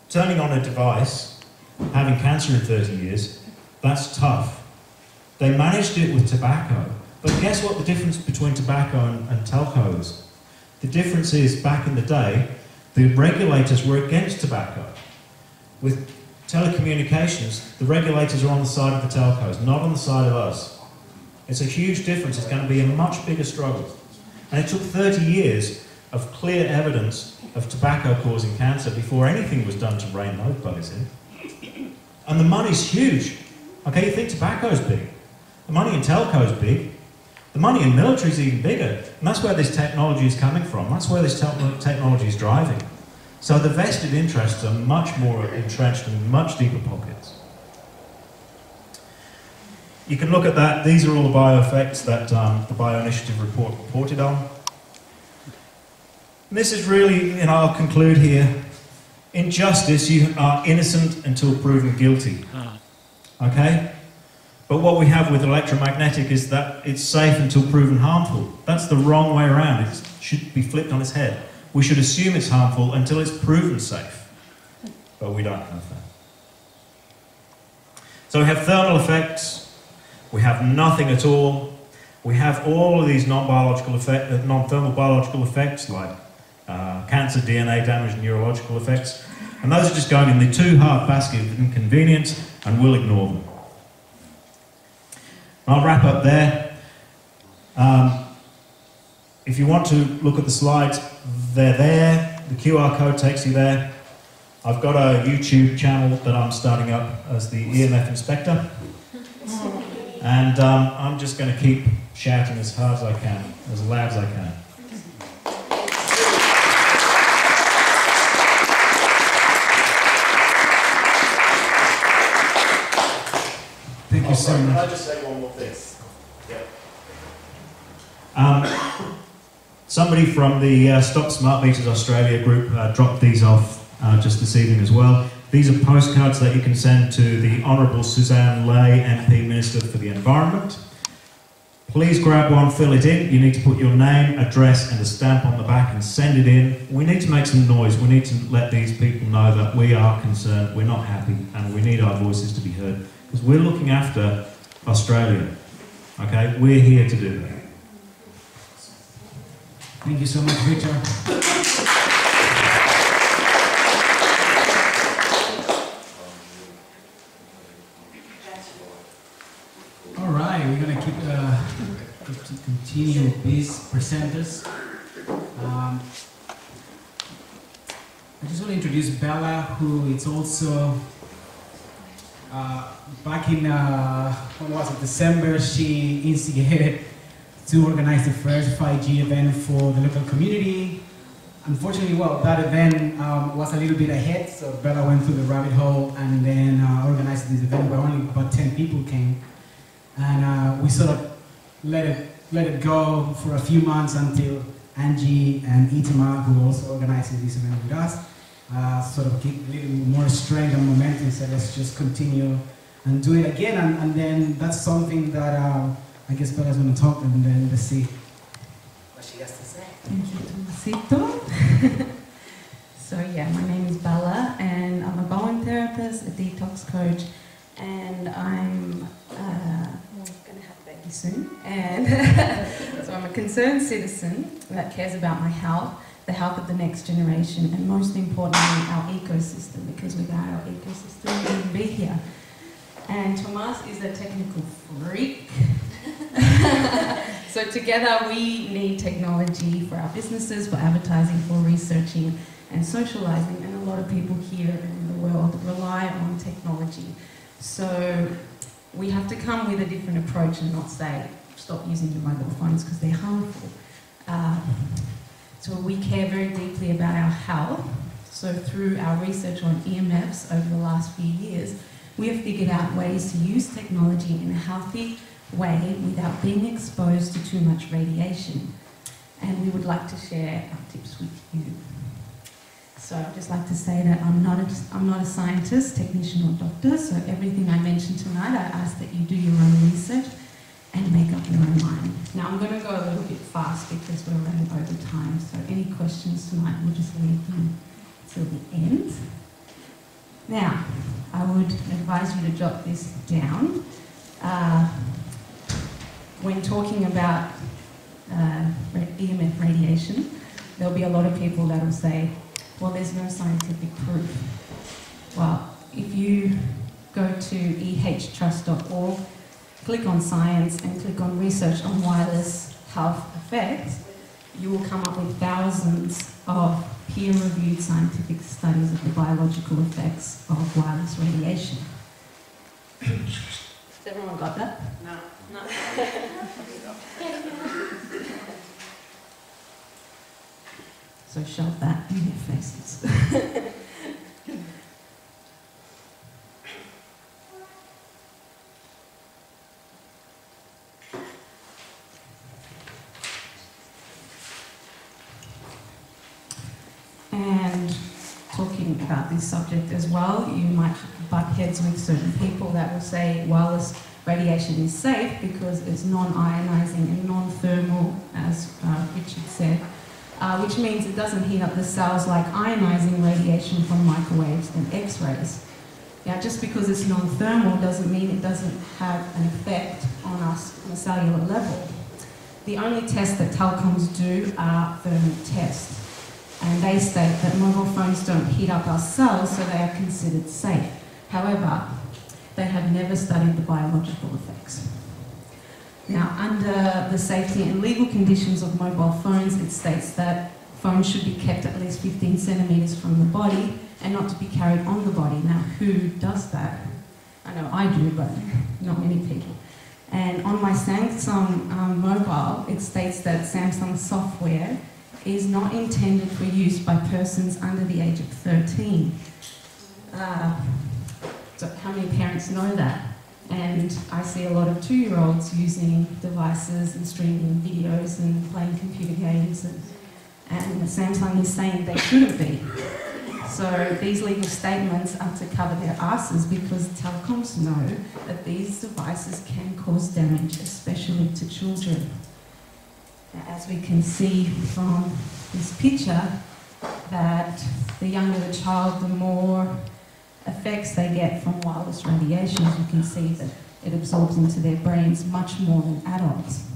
Turning on a device, having cancer in 30 years, that's tough. They managed it with tobacco, but guess what the difference between tobacco and, and telco is? The difference is back in the day, the regulators were against tobacco. With telecommunications, the regulators are on the side of the telcos, not on the side of us. It's a huge difference. It's going to be a much bigger struggle. And it took 30 years of clear evidence of tobacco causing cancer before anything was done to rein those bugs in. And the money's huge. Okay, you think tobacco's big. The money in telco's big. The money in military is even bigger. And that's where this technology is coming from. That's where this te- technology is driving. So the vested interests are much more entrenched in much deeper pockets. You can look at that. These are all the bio effects that um, the Bioinitiative report reported on. And this is really, and I'll conclude here. In justice, you are innocent until proven guilty. Okay? But what we have with electromagnetic is that it's safe until proven harmful. That's the wrong way around. It should be flipped on its head. We should assume it's harmful until it's proven safe. But we don't have that. So we have thermal effects, we have nothing at all, we have all of these non-biological effect, uh, non-thermal biological effects like uh, cancer, DNA damage, and neurological effects. And those are just going in the too hard basket of inconvenience, and we'll ignore them. I'll wrap up there. Um, if you want to look at the slides, they're there. The QR code takes you there. I've got a YouTube channel that I'm starting up as the EMF inspector. And um, I'm just going to keep shouting as hard as I can, as loud as I can. You Oh, so sorry, can. I just say one more thing? Um, somebody from the uh, Stop Smart Meters Australia group uh, dropped these off uh, just this evening as well. These are postcards that you can send to the Honourable Sussan Ley, MP Minister for the Environment. Please grab one, fill it in. You need to put your name, address, and a stamp on the back and send it in. We need to make some noise. We need to let these people know that we are concerned, we're not happy, and we need our voices to be heard because we're looking after Australia. Okay, we're here to do that. Thank you so much, Richard. All right, we're gonna keep uh, continue with these presenters. Um, I just want to introduce Bella, who is also uh, back in uh, when was it December? She instigated to organize the first 5G event for the local community. Unfortunately, well, that event um, was a little bit ahead, so Bella went through the rabbit hole and then uh, organized this event where only about 10 people came. And uh, we sort of let it, let it go for a few months until Angie and Itamar, who also organized this event with us, uh, sort of give a little more strength and momentum, said let's just continue and do it again. And, and then that's something that uh, I guess Bella's going to talk and then let's see what she has to say. Thank you, Tomasito. so yeah, my name is Bella, and I'm a Bowen therapist, a detox coach, and I'm uh, going to have a baby soon. And so I'm a concerned citizen that cares about my health, the health of the next generation, and most importantly, our ecosystem, because without our ecosystem, we wouldn't be here. And Tomas is a technical freak. so together we need technology for our businesses, for advertising, for researching, and socializing, and a lot of people here in the world rely on technology. So we have to come with a different approach and not say, stop using your mobile phones because they're harmful. Uh, so we care very deeply about our health. So through our research on EMFs over the last few years, we have figured out ways to use technology in a healthy way without being exposed to too much radiation. And we would like to share our tips with you. So I'd just like to say that I'm not a, I'm not a scientist, technician or doctor, so everything I mention tonight, I ask that you do your own research and make up your own mind. Now I'm going to go a little bit fast because we're running over time, so any questions tonight, we'll just leave them till the end. Now, I would advise you to jot this down. Uh, when talking about uh, EMF radiation, there'll be a lot of people that will say, well, there's no scientific proof. Well, if you go to ehtrust.org, click on science and click on research on wireless health effects, you will come up with thousands of peer-reviewed scientific studies of the biological effects of wireless radiation. Has everyone got that? No. No. so shove that in your faces. and talking about this subject as well, you might butt heads with certain people that will say wireless radiation is safe because it's non-ionizing and non-thermal, as uh, Richard said, uh, which means it doesn't heat up the cells like ionizing radiation from microwaves and X-rays. Now, just because it's non-thermal doesn't mean it doesn't have an effect on us on a cellular level. The only tests that telecoms do are thermal tests and they state that mobile phones don't heat up our cells, so they are considered safe. However, they have never studied the biological effects. Now, under the safety and legal conditions of mobile phones, it states that phones should be kept at least 15 centimetres from the body and not to be carried on the body. Now, who does that? I know I do, but not many people. And on my Samsung um, mobile, it states that Samsung software is not intended for use by persons under the age of 13. Uh, so how many parents know that? And I see a lot of two-year-olds using devices and streaming videos and playing computer games, and, and Samsung is saying they shouldn't be. So these legal statements are to cover their asses because telecoms know that these devices can cause damage, especially to children. As we can see from this picture, that the younger the child, the more effects they get from wireless radiation. As you can see that it absorbs into their brains much more than adults.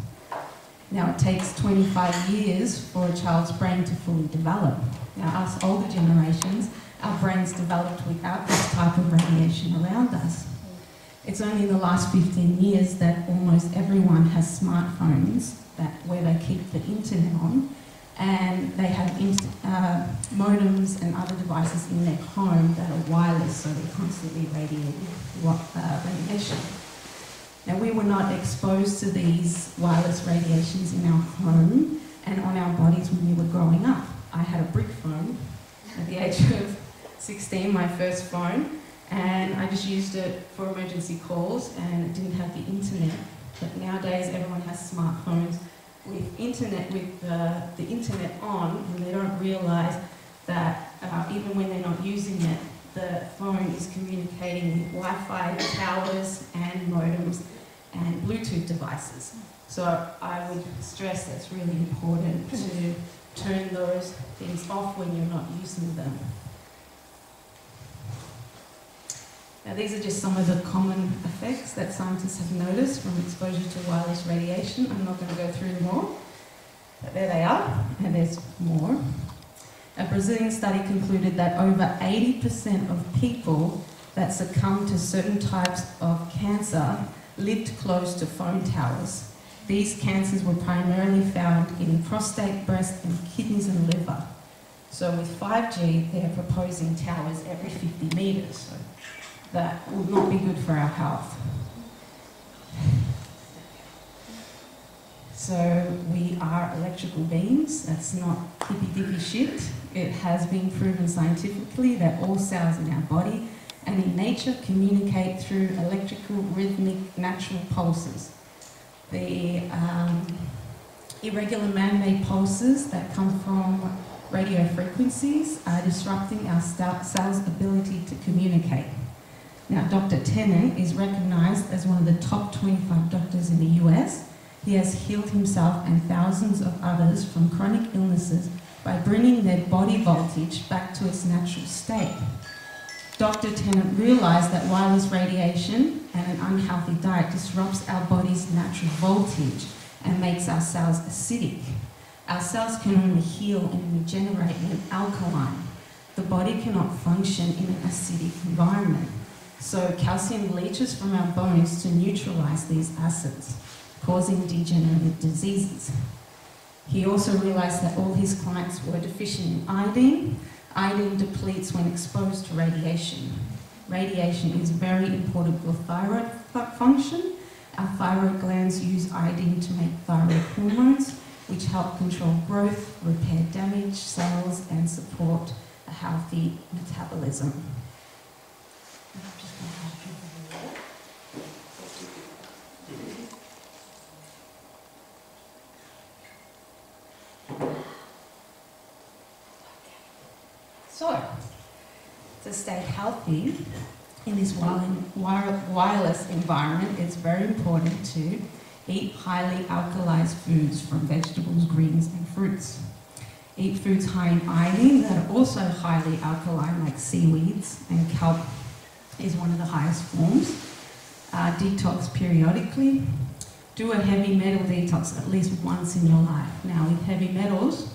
Now it takes 25 years for a child's brain to fully develop. Now us older generations, our brains developed without this type of radiation around us. It's only in the last 15 years that almost everyone has smartphones that where they keep the internet on and they have uh, modems and other devices in their home that are wireless, so they're constantly radiating uh, radiation. Now, we were not exposed to these wireless radiations in our home and on our bodies when we were growing up. I had a brick phone at the age of 16, my first phone, and I just used it for emergency calls and it didn't have the internet. But nowadays, everyone has smartphones with internet, with uh, the internet on, and they don't realise that uh, even when they're not using it, the phone is communicating with Wi-Fi towers and modems and Bluetooth devices. So I would stress that's really important to turn those things off when you're not using them. Now these are just some of the common effects that scientists have noticed from exposure to wireless radiation. I'm not going to go through them all, but there they are, and there's more. A Brazilian study concluded that over 80% of people that succumbed to certain types of cancer lived close to phone towers. These cancers were primarily found in prostate, breast, and kidneys and liver. So with 5G, they're proposing towers every 50 metres. So that will not be good for our health. So we are electrical beings. That's not hippy dippy shit. It has been proven scientifically that all cells in our body and in nature communicate through electrical, rhythmic, natural pulses. The um, irregular man-made pulses that come from radio frequencies are disrupting our cells' ability to communicate. Now, Dr. Tennant is recognized as one of the top 25 doctors in the US. He has healed himself and thousands of others from chronic illnesses by bringing their body voltage back to its natural state. Dr. Tennant realized that wireless radiation and an unhealthy diet disrupts our body's natural voltage and makes our cells acidic. Our cells can only heal and regenerate when alkaline. The body cannot function in an acidic environment. So calcium leaches from our bones to neutralize these acids, causing degenerative diseases. He also realized that all his clients were deficient in iodine. Iodine depletes when exposed to radiation. Radiation is very important for thyroid function. Our thyroid glands use iodine to make thyroid hormones, which help control growth, repair damaged cells, and support a healthy metabolism. I'm just gonna have a drink of water. So, to stay healthy in this wireless environment, it's very important to eat highly alkalized foods from vegetables, greens, and fruits. Eat foods high in iodine that are also highly alkaline, like seaweeds, and kelp is one of the highest forms. Uh, detox periodically. Do a heavy metal detox at least once in your life. Now, with heavy metals,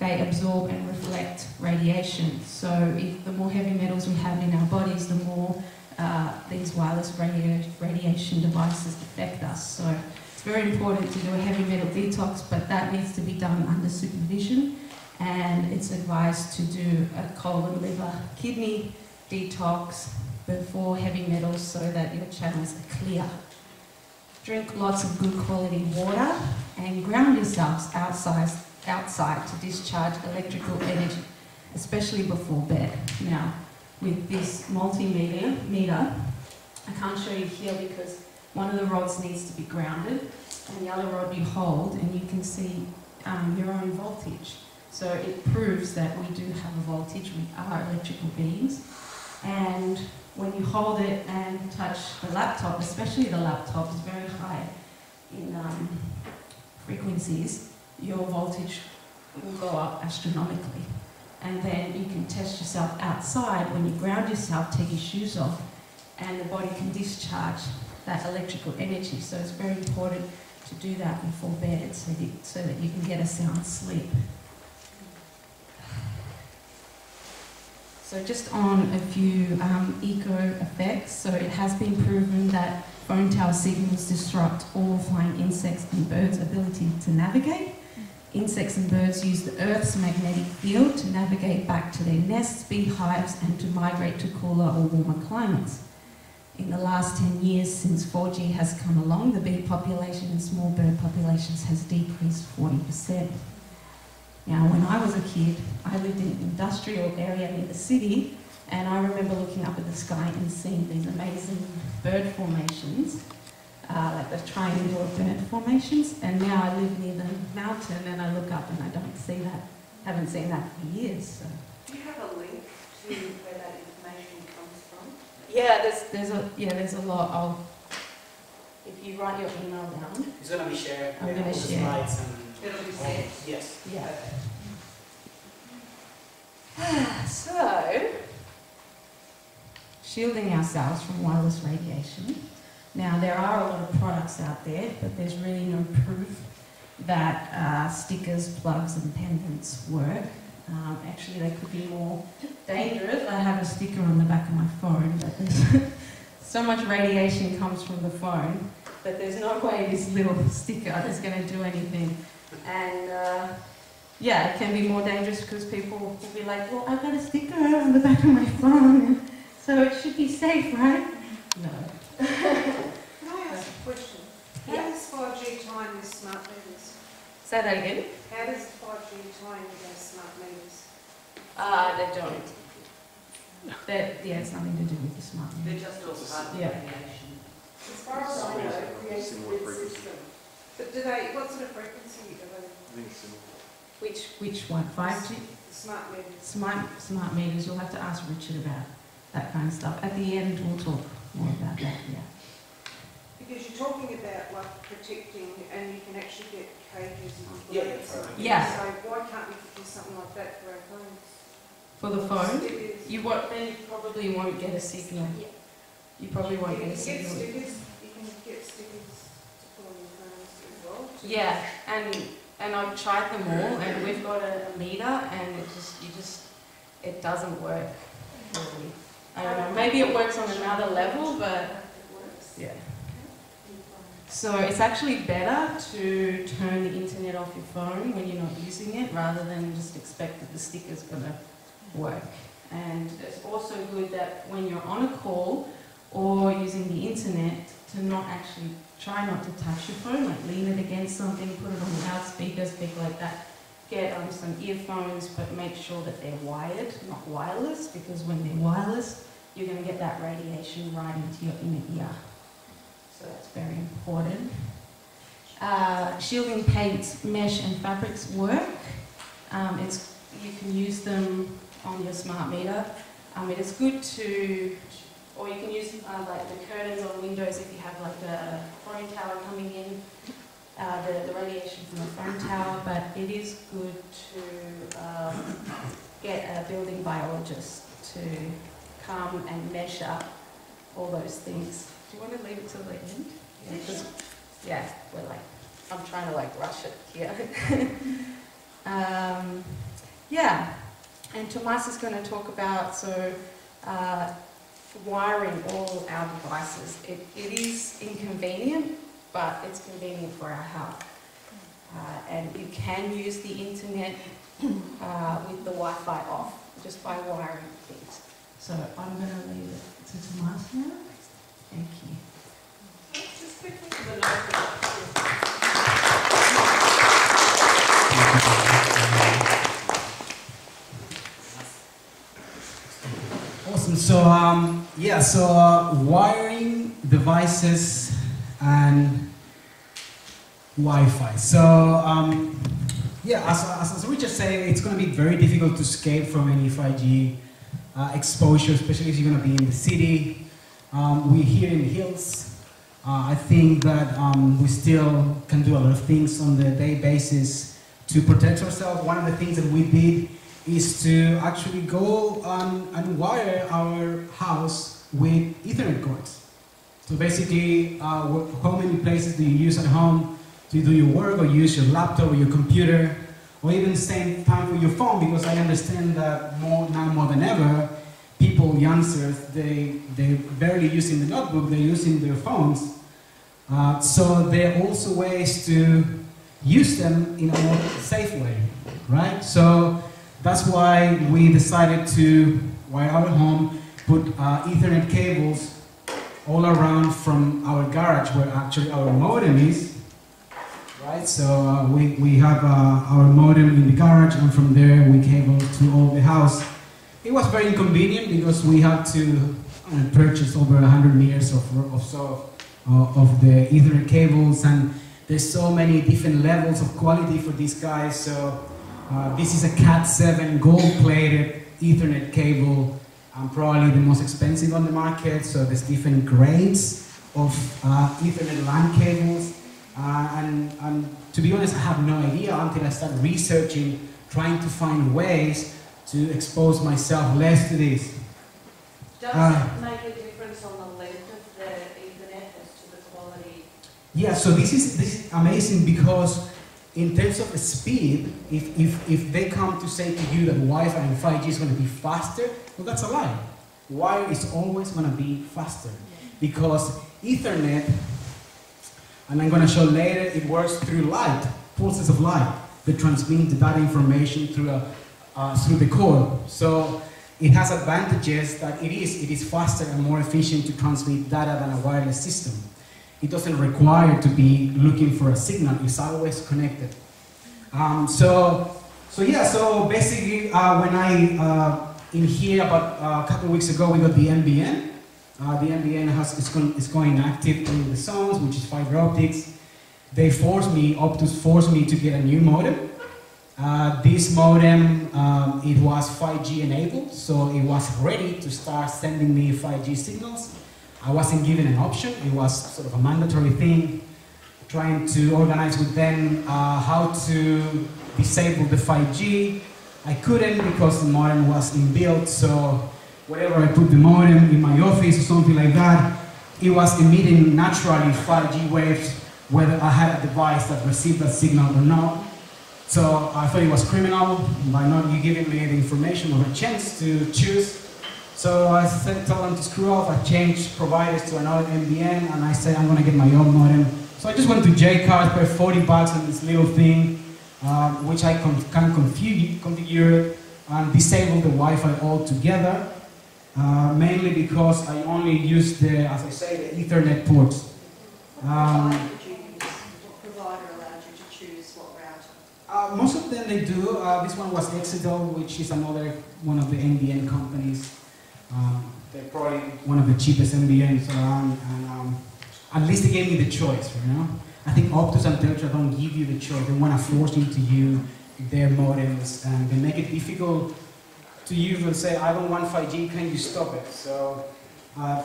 they absorb and reflect radiation. So, if the more heavy metals we have in our bodies, the more uh, these wireless radio, radiation devices affect us. So, it's very important to do a heavy metal detox, but that needs to be done under supervision. And it's advised to do a colon, liver, kidney detox before heavy metals so that your channels are clear. Drink lots of good quality water and ground yourselves outside outside to discharge electrical energy, especially before bed. Now, with this multimeter meter, I can't show you here because one of the rods needs to be grounded, and the other rod you hold, and you can see um, your own voltage. So it proves that we do have a voltage. We are electrical beings, and when you hold it and touch the laptop, especially the laptop, is very high in um, frequencies your voltage will go up astronomically. And then you can test yourself outside when you ground yourself, take your shoes off, and the body can discharge that electrical energy. So it's very important to do that before bed so that, so that you can get a sound sleep. So just on a few um, eco effects, so it has been proven that phone tower signals disrupt all flying insects and birds' ability to navigate. Insects and birds use the Earth's magnetic field to navigate back to their nests, beehives, and to migrate to cooler or warmer climates. In the last 10 years since 4G has come along, the bee population and small bird populations has decreased 40%. Now, when I was a kid, I lived in an industrial area near the city, and I remember looking up at the sky and seeing these amazing bird formations uh, like the triangular bird formations. And now I live near the mountain and I look up and I don't see that, haven't seen that for years. So. Do you have a link to where that information comes from? Yeah, there's, there's a yeah, there's a lot of. If you write your email down, It's gonna be shared. I'm gonna share. Slides and It'll be all- Yes. yeah. so, shielding ourselves from wireless radiation. Now, there are a lot of products out there, but there's really no proof that uh, stickers, plugs, and pendants work. Um, actually, they could be more dangerous. I have a sticker on the back of my phone, but there's so much radiation comes from the phone that there's no way this little sticker is going to do anything. And uh, yeah, it can be more dangerous because people will be like, well, I've got a sticker on the back of my phone, so it should be safe, right? No. Can I ask a question? How Yeah. does 5G tie in with smart meters? Say that again. How does 5G tie in with those smart meters? Uh, they don't. That, yeah, it's nothing to do with the smart meters. They're just all part of the Yeah. radiation. As far as I know, it creates a grid system. But do they, what sort of frequency do they, Which, which one? 5G? smart meters? Smart, smart meters, you'll have to ask Richard about that kind of stuff. At the end, we'll talk more about that, yeah. Because you're talking about like protecting and you can actually get cages and Yeah, blades. yeah. Yeah. So why can't we do something like that for our phones? For the phone, Stickers. you won't, then you probably won't get a signal. You probably You won't can get a get signal. stickers, you can get stickers to put on your phones as well. Yeah, and, and I've tried them all, and we've got a meter, and it just, you just, it doesn't work, really. I don't know, maybe it works on another level, but, It works. yeah. So it's actually better to turn the internet off your phone when you're not using it, rather than just expect that the sticker's gonna work. And it's also good that when you're on a call or using the internet, to not actually try not to touch your phone, like lean it against something, put it on the loudspeaker, speak like that. Get um, some earphones, but make sure that they're wired, not wireless, because when they're wireless, you're going to get that radiation right into your inner ear. So that's very important. Uh, shielding paints, mesh, and fabrics work. Um, it's you can use them on your smart meter. Um, it is good to or you can use uh, like the curtains on windows if you have like a phone tower coming in, uh, the, the radiation from the phone tower, but it is good to um, get a building biologist to come and measure all those things. Do you want to leave it till the end? Yeah, yeah, we're like, I'm trying to like rush it here. um, yeah, and Tomas is going to talk about, so uh, wiring all our devices. It, it is inconvenient, but it's convenient for our health. Uh, and you can use the internet uh, with the Wi-Fi off, just by wiring things. So I'm going to leave it to Tomas now. Thank you. Just quickly to the note. Awesome. So um, yeah, so uh, wiring devices and Wi-Fi. So um, yeah, as, as, as Richard said, it's going to be very difficult to escape from any 5G uh, exposure, especially if you're going to be in the city. Um, we're here in the hills. Uh, I think that um, we still can do a lot of things on the day basis to protect ourselves. One of the things that we did is to actually go um, and wire our house with Ethernet cords. So basically, uh, how many places do you use at home to do your work or use your laptop or your computer or even same time with your phone because I understand that more now more than ever, people, youngsters, they, they're barely using the notebook, they're using their phones. Uh, so there are also ways to use them in a more safe way, right? So that's why we decided to wire our home, put uh, Ethernet cables all around from our garage where actually our modem is. Right, so uh, we, we have uh, our modem in the garage and from there we cable to all the house. It was very inconvenient because we had to uh, purchase over 100 meters of, of, so, uh, of the Ethernet cables and there's so many different levels of quality for these guys. So uh, this is a Cat 7 gold-plated Ethernet cable, um, probably the most expensive on the market. So there's different grades of uh, Ethernet LAN cables. Uh, and, and to be honest, I have no idea until I started researching, trying to find ways to expose myself less to this. Does Ah. it make a difference on the length of the Ethernet as to the quality? Yeah, so this is this is amazing because in terms of the speed, if, if, if they come to say to you that Wi-Fi and 5G is going to be faster, well, that's a lie. Wire is always going to be faster because Ethernet, and I'm going to show later, it works through light, pulses of light. that transmit the data information through, a, uh, through the core. So it has advantages that it is, it is faster and more efficient to transmit data than a wireless system. It doesn't require to be looking for a signal, it's always connected. Um, so, so yeah, so basically uh, when I, uh, in here about uh, a couple of weeks ago, we got the NBN. Uh, the NBN has, is, going, is going active in the zones, which is fiber optics. They forced me, Optus forced me to get a new modem. Uh, this modem, um, it was 5G enabled, so it was ready to start sending me 5G signals. I wasn't given an option, it was sort of a mandatory thing, trying to organize with them uh, how to disable the 5G. I couldn't because the modem was inbuilt, so wherever I put the modem in my office or something like that, it was emitting naturally 5G waves, whether I had a device that received that signal or not. So I thought it was criminal by not giving me the information or a chance to choose. So I said, told them to screw off. I changed providers to another NBN, and I said I'm gonna get my own modem. So I just went to Jaycar's, paid 40 bucks on this little thing, uh, which I con- can configure, configure and disable the Wi-Fi altogether. Uh, mainly because I only use the, as I say, the Ethernet ports. Um, What provider did you use? What provider allowed you to choose what router? Uh, most of them they do. Uh, this one was Exetel, which is another one of the NBN companies. Um, they're probably one of the cheapest NBNs around, and um, at least they gave me the choice. You know, I think Optus and Telstra don't give you the choice. They want to force into you their modems, and they make it difficult to use and say, "I don't want 5G. Can you stop it?" So. Uh,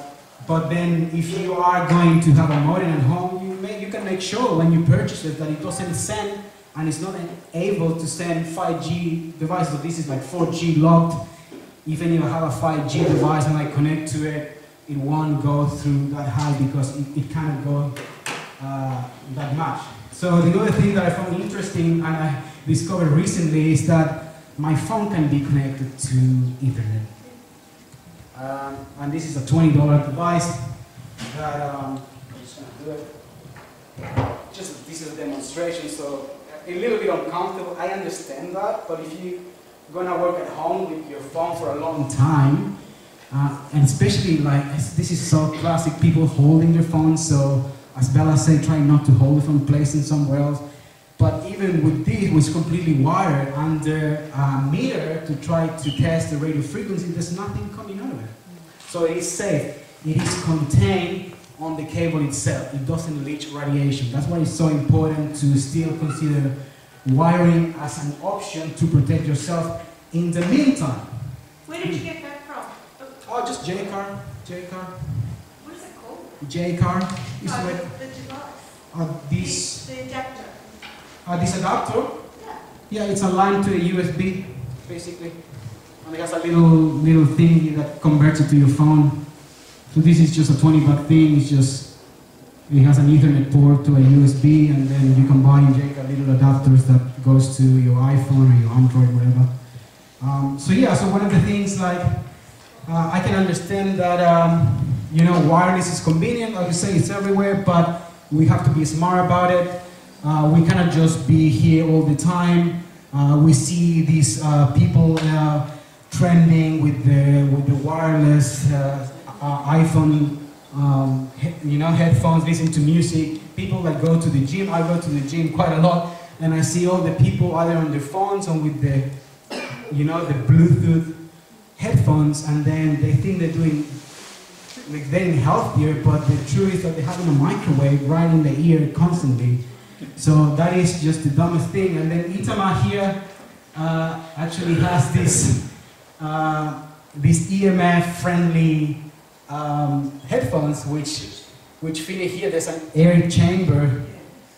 but then, if you are going to have a modem at home, you, may, you can make sure when you purchase it that it doesn't send and it's not able to send 5G devices. So this is like 4G locked. Even if I have a 5G device and I connect to it, it won't go through that high because it, it can't go uh, that much. So the other thing that I found interesting and I discovered recently is that my phone can be connected to Ethernet. Um, and this is a $20 device that um, I'm just to do it. Just this is a demonstration, so a little bit uncomfortable. I understand that, but if you're gonna work at home with your phone for a long time, uh, and especially like this is so classic, people holding their phones. So as Bella said, try not to hold it from placing somewhere else. But even with this, was completely wired under a meter to try to test the radio frequency. There's nothing coming out of it, so it is safe. It is contained on the cable itself. It doesn't leach radiation. That's why it's so important to still consider wiring as an option to protect yourself in the meantime. Where did you get that from? Oh, just Jaycar, Jaycar, it? Jaycar. Is No, what, the device. uh, this, The the adapter. uh, this adapter. Yeah. Yeah, it's aligned to a USB, basically. And it has a little little thingy that converts it to your phone. So this is just a 20 buck thing. It's just it has an Ethernet port to a USB, and then you in Jake little adapters that goes to your iPhone or your Android, whatever. Um, so yeah, so one of the things like uh, I can understand that um, you know wireless is convenient, like you say, it's everywhere, but we have to be smart about it. Uh, we cannot just be here all the time. Uh, we see these uh, people uh, trending with the with the wireless uh, uh, iPhone, um, you know, headphones, listening to music. People that go to the gym, I go to the gym quite a lot, and I see all the people either on their phones or with the, you know, the Bluetooth headphones, and then they think they're doing like getting healthier, but the truth is that they're having a microwave right in the ear constantly. So that is just the dumbest thing. And then Itama here uh, actually has this uh, this EMF friendly um, headphones, which which fit in here. There's an air chamber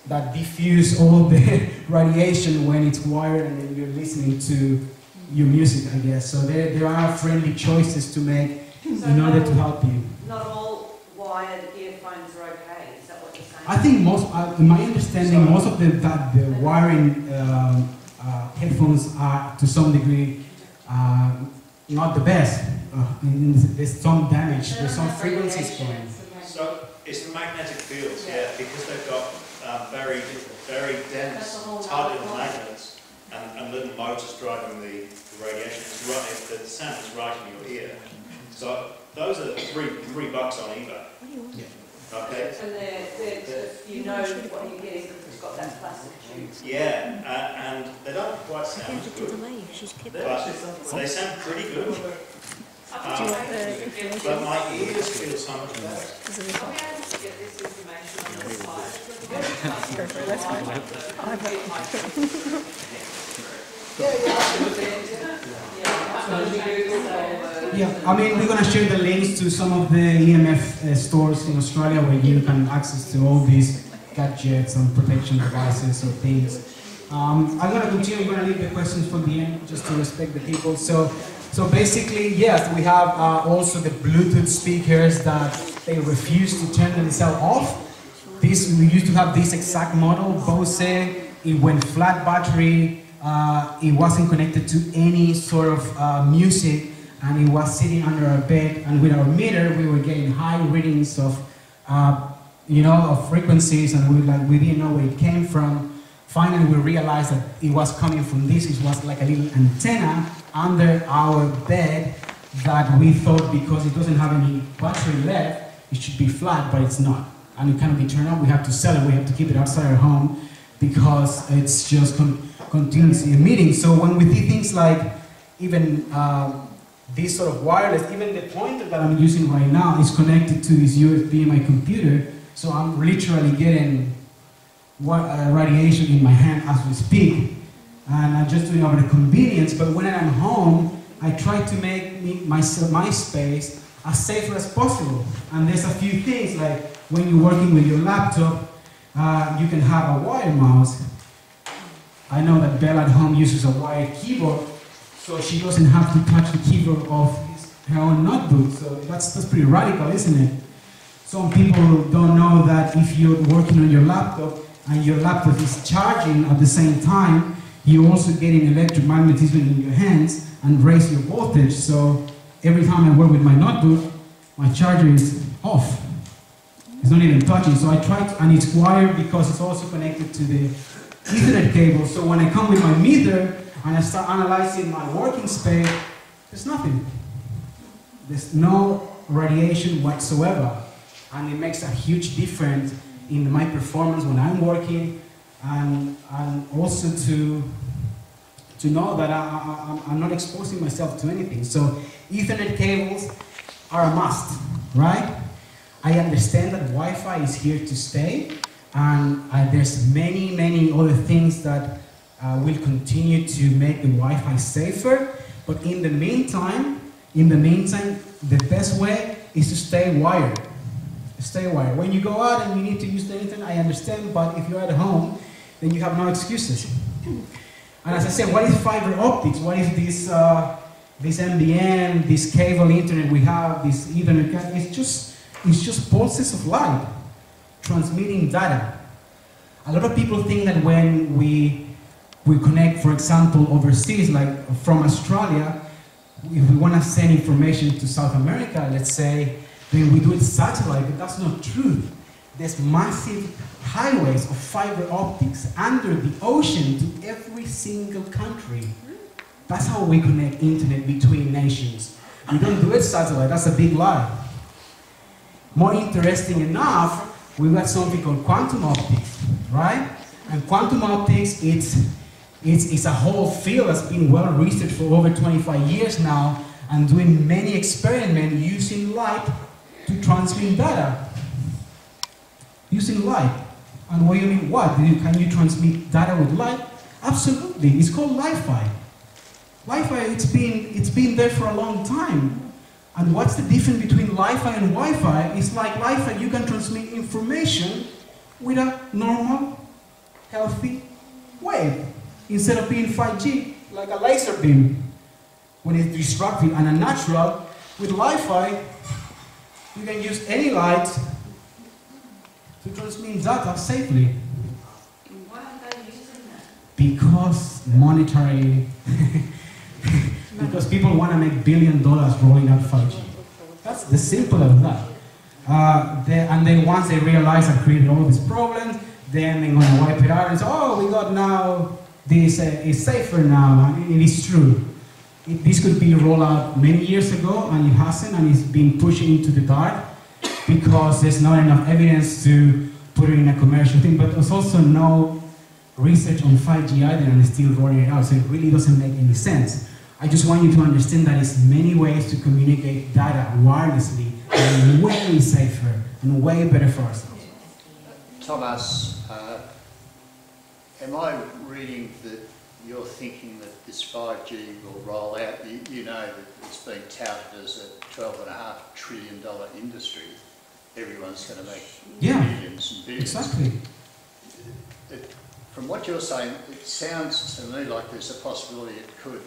that diffuse all the radiation when it's wired and then you're listening to your music, I guess. So there, there are friendly choices to make in order to help you. Not all wired earphones are okay, is that what you're saying? I think most, uh, in my understanding, most of the that the wiring um, uh, headphones are to some degree uh, not the best. Uh, in- in- there's some damage. There's some frequencies going. So it's the magnetic fields, yeah, because they've got um, very, very dense, a whole tight little magnets and, and little motors driving the, the radiation. It's right, the sound is right in your ear. So those are three, three bucks on eBay. Yeah. Okay? And they're, they're, you know what you're getting because it's got that plastic tube. Yeah, uh, and they don't quite sound as good, but they sound pretty good. Um, but my ears feel so much better. Are we able to get Yeah, I mean, we're gonna share the links to some of the EMF uh, stores in Australia where you can access to all these gadgets and protection devices or things. Um, I'm gonna continue. I'm gonna leave the questions for the end just to respect the people. So, so basically, yes, we have uh, also the Bluetooth speakers that they refuse to turn themselves off. This we used to have this exact model, Bose. It went flat battery. Uh, it wasn't connected to any sort of uh, music, and it was sitting under our bed. And with our meter, we were getting high readings of, uh, you know, of frequencies, and we like we didn't know where it came from. Finally, we realized that it was coming from this. It was like a little antenna under our bed that we thought because it doesn't have any battery left, it should be flat, but it's not. And it cannot be turned on. We have to sell it. We have to keep it outside our home because it's just con- continuously emitting. So when we see things like even um, this sort of wireless, even the pointer that I'm using right now is connected to this USB in my computer. So I'm literally getting what, uh, radiation in my hand as we speak. And I'm just doing it over the convenience. But when I'm home, I try to make me, my, my space as safe as possible. And there's a few things like when you're working with your laptop, uh, you can have a wire mouse. I know that Belle at home uses a wired keyboard, so she doesn't have to touch the keyboard of his, her own notebook. So that's, that's pretty radical, isn't it? Some people don't know that if you're working on your laptop and your laptop is charging at the same time, you're also getting electromagnetism in your hands and raise your voltage. So every time I work with my notebook, my charger is off. It's not even touching. So I try and it's wired because it's also connected to the Ethernet cable. So when I come with my meter and I start analyzing my working space, there's nothing. There's no radiation whatsoever. And it makes a huge difference in my performance when I'm working and, and also to, to know that I, I, I'm not exposing myself to anything. So Ethernet cables are a must, right? I understand that Wi-Fi is here to stay, and uh, there's many, many other things that uh, will continue to make the Wi-Fi safer. But in the meantime, in the meantime, the best way is to stay wired. Stay wired. When you go out and you need to use the internet, I understand. But if you're at home, then you have no excuses. And as I said, what is fiber optics? What is this? Uh, this NBN, this cable internet we have, this Ethernet? It's just it's just pulses of light transmitting data. A lot of people think that when we, we connect, for example, overseas, like from Australia, if we want to send information to South America, let's say, then we do it satellite, but that's not true. There's massive highways of fiber optics under the ocean to every single country. That's how we connect internet between nations. We don't do it satellite, that's a big lie. More interesting enough, we've got something called quantum optics, right? And quantum optics, it's, it's, it's a whole field that's been well researched for over 25 years now and doing many experiments using light to transmit data. Using light. And what do you mean, what? Can you transmit data with light? Absolutely. It's called Li-Fi. Li-Fi, it's been, it's been there for a long time. And what's the difference between Li-Fi and Wi-Fi? It's like Li-Fi, you can transmit information with a normal, healthy wave. Instead of being 5G, like a laser beam, when it's destructive and unnatural, with Li-Fi, you can use any light to transmit data safely. Why are they using that? Because monetary, because people want to make billion dollars rolling out 5G. That's the simple of that. Uh, they, and then once they realize I created all these problems, then they're gonna wipe it out and say, oh, we got now this uh, is safer now, and it is true. It, this could be rolled out many years ago, and it hasn't, and it's been pushed into the dark because there's not enough evidence to put it in a commercial thing. But there's also no research on 5G either, and they're still rolling it out, so it really doesn't make any sense. I just want you to understand that there's many ways to communicate data wirelessly and way safer and way better for ourselves. Thomas, uh, am I reading that you're thinking that this 5G will roll out? You, you know that it's been touted as a $12.5 trillion industry. Everyone's going to make Yeah. billions and billions. Exactly. It- From what you're saying, it sounds to me like there's a possibility it could,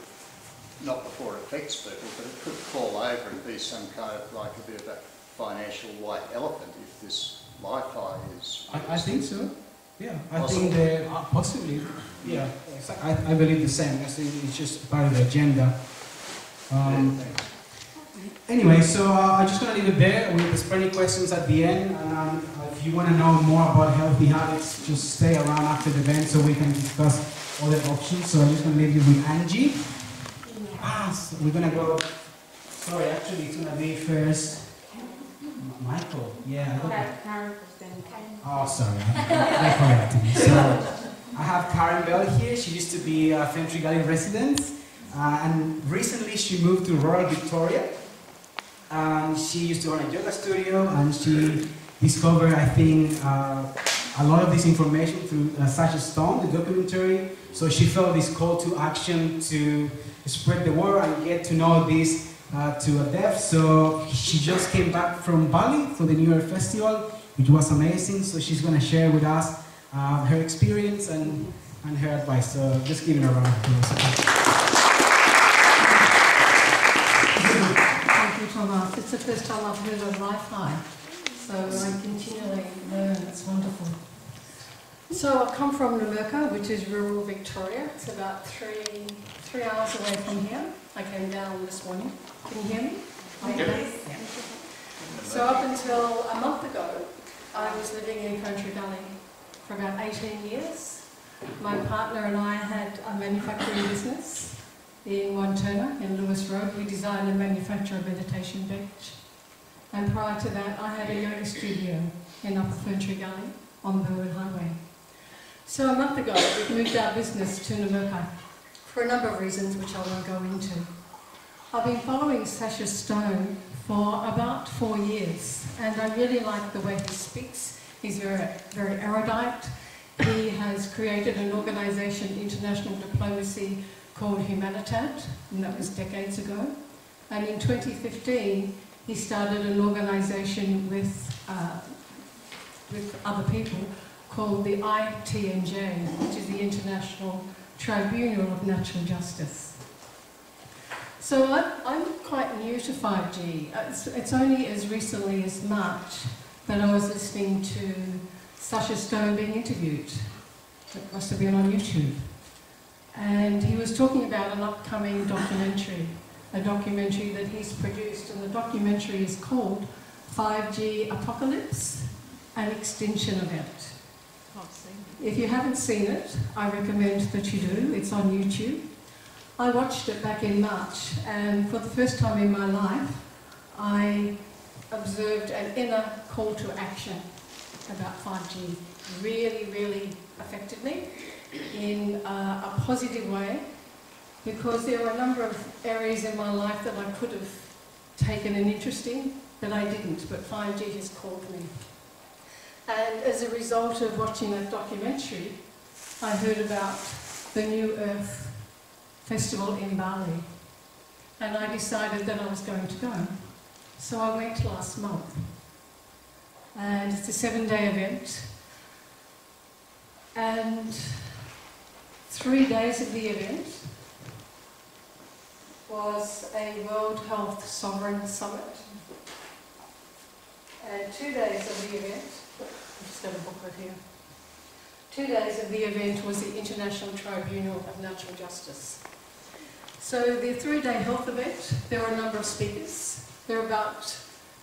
not before it affects people, but it could fall over and be some kind of like a bit of a financial white elephant if this Wi-Fi is. I, I think so. Yeah, I Possible. think uh, possibly. Yeah, exact- I, I believe the same. I think it's just part of the agenda. Um, anyway, so uh, I'm just gonna leave it there. We'll there's plenty questions at the end, and um, if you want to know more about healthy habits, just stay around after the event so we can discuss all the options. So I'm just gonna leave you with Angie. Ah, so we're gonna go. Sorry, actually, it's gonna be first. Michael. Yeah. Got Oh, sorry. I. So, I have Karen Bell here. She used to be a Ferntree Gully resident. Uh, and recently she moved to rural Victoria. And she used to run a yoga studio and she discovered, I think, uh, a lot of this information through uh, Sacha Stone, the documentary. So she felt this call to action to spread the word and get to know this uh, to a depth. So she just came back from Bali for the New Earth Festival, which was amazing. So she's going to share with us uh, her experience and, and her advice. So just give it a round of applause. Thank you, Tomas. It's the first time I've heard of Wi-Fi, so I continually learn. It's wonderful. So I come from Numurkah, which is rural Victoria. It's about three three hours away from here. I came down this morning. Can you hear me? Okay. Yeah. So up until a month ago, I was living in Ferntree Gully for about 18 years. My partner and I had a manufacturing business in Wantirna, in Lewis Road. We designed and manufacture a meditation bench. And prior to that, I had a yoga studio in Upper Ferntree Gully on Burwood Highway. So a month ago, we moved our business to Numurkah for a number of reasons, which I won't go into. I've been following Sacha Stone for about four years, and I really like the way he speaks. He's very, very erudite. He has created an organisation, international diplomacy, called Humanitad, and that was decades ago. And in 2015, he started an organisation with, uh, with other people called the ITNJ, which is the International Tribunal of Natural Justice. So I'm, I'm quite new to 5G. Uh, It's, it's only as recently as March that I was listening to Sacha Stone being interviewed. It must have been on YouTube. And he was talking about an upcoming documentary, a documentary that he's produced, and the documentary is called 5G Apocalypse, an Extinction Event. If you haven't seen it, I recommend that you do. It's on YouTube. I watched it back in March, and for the first time in my life, I observed an inner call to action about 5G. Really, really affected me in uh, a positive way because there were a number of areas in my life that I could have taken an interest in, but I didn't. But 5G has called me. And as a result of watching that documentary, I heard about the New Earth Festival in Bali. And I decided that I was going to go. So I went last month. And it's a seven day event. And three days of the event was a World Health Sovereign Summit. And two days of the event, I've just got a booklet here. Two days of the event was the International Tribunal of Natural Justice. So the three-day health event, there were a number of speakers. There were about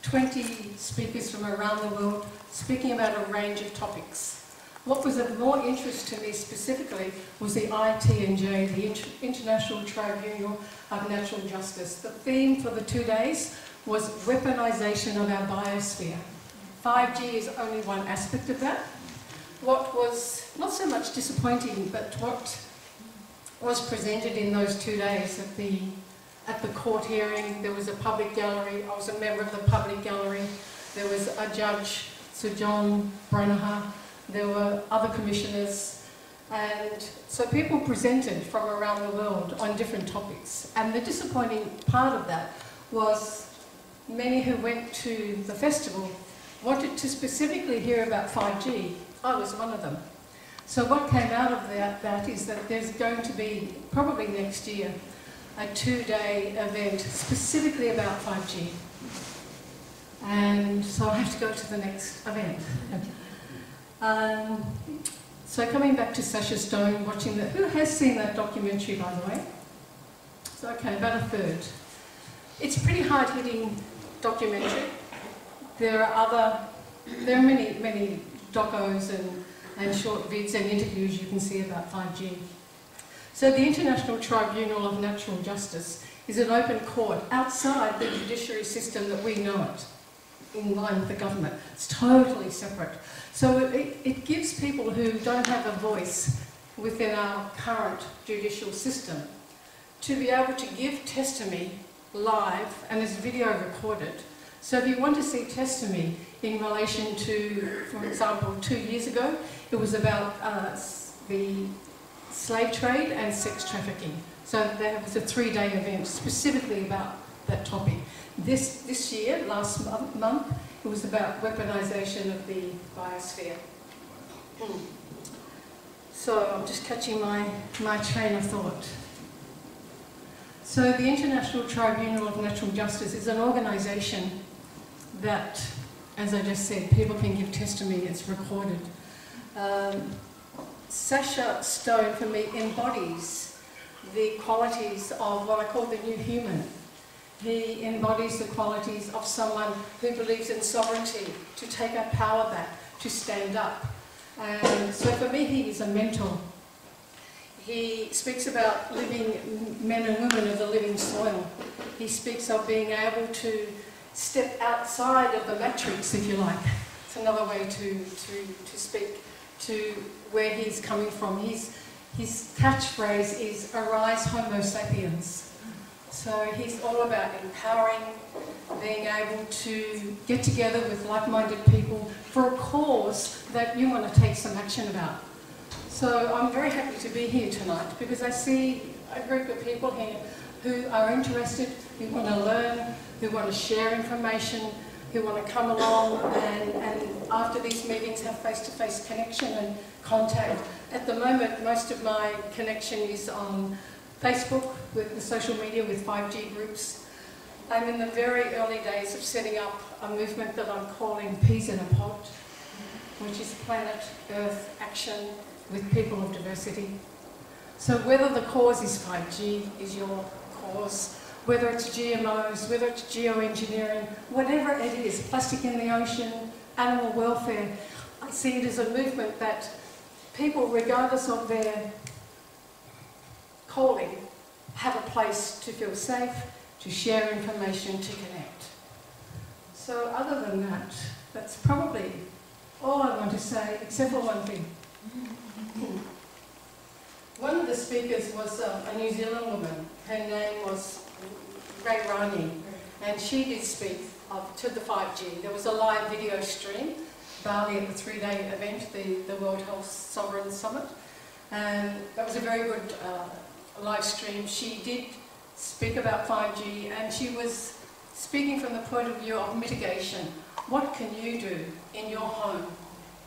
20 speakers from around the world speaking about a range of topics. What was of more interest to me specifically was the ITNJ, the Inter- International Tribunal of Natural Justice. The theme for the two days was weaponisation of our biosphere. 5G is only one aspect of that. What was not so much disappointing, but what was presented in those two days at the at the court hearing, there was a public gallery. I was a member of the public gallery. There was a judge, Sir John Branaher. There were other commissioners. And so people presented from around the world on different topics. And the disappointing part of that was many who went to the festival wanted to specifically hear about 5G. I was one of them. So what came out of that, that is that there's going to be, probably next year, a two-day event specifically about 5G. And so I have to go to the next event. Um, so coming back to Sacha Stone, watching that, who has seen that documentary by the way? So okay, about a third. It's a pretty hard-hitting documentary. There are other, there are many, many docos and, and short vids and interviews you can see about 5G. So the International Tribunal of Natural Justice is an open court outside the judiciary system that we know it, in line with the government. It's totally separate. So it, it gives people who don't have a voice within our current judicial system to be able to give testimony live and as video recorded. So if you want to see testimony in relation to, for example, two years ago, it was about uh, the slave trade and sex trafficking. So there was a three-day event specifically about that topic. This, this year, last month, it was about weaponisation of the biosphere. So I'm just catching my, my train of thought. So the International Tribunal of Natural Justice is an organisation that, as I just said, people can give testimony, it's recorded. Um, Sacha Stone, for me, embodies the qualities of what I call the new human. He embodies the qualities of someone who believes in sovereignty, to take our power back, to stand up. And so for me, he is a mentor. He speaks about living men and women of the living soil. He speaks of being able to step outside of the matrix, if you like. It's another way to, to, to speak to where he's coming from. His, his catchphrase is arise homo sapiens. So he's all about empowering, being able to get together with like-minded people for a cause that you want to take some action about. So I'm very happy to be here tonight because I see a group of people here who are interested, who want to learn, who want to share information, who want to come along and, and after these meetings have face-to-face -face connection and contact. At the moment, most of my connection is on Facebook with the social media with 5G groups. I'm in the very early days of setting up a movement that I'm calling Peas in a Pod, which is planet Earth action with people of diversity. So whether the cause is 5G is your cause, whether it's GMOs, whether it's geoengineering, whatever it is, plastic in the ocean, animal welfare, I see it as a movement that people, regardless of their calling, have a place to feel safe, to share information, to connect. So other than that, that's probably all I want to say, except for one thing. One of the speakers was uh, a New Zealand woman. Her name was Ray Roney, and she did speak of, to the 5G. There was a live video stream, Bali at the three-day event, the, the World Health Sovereign Summit, and that was a very good uh, live stream. She did speak about 5G, and she was speaking from the point of view of mitigation. What can you do in your home,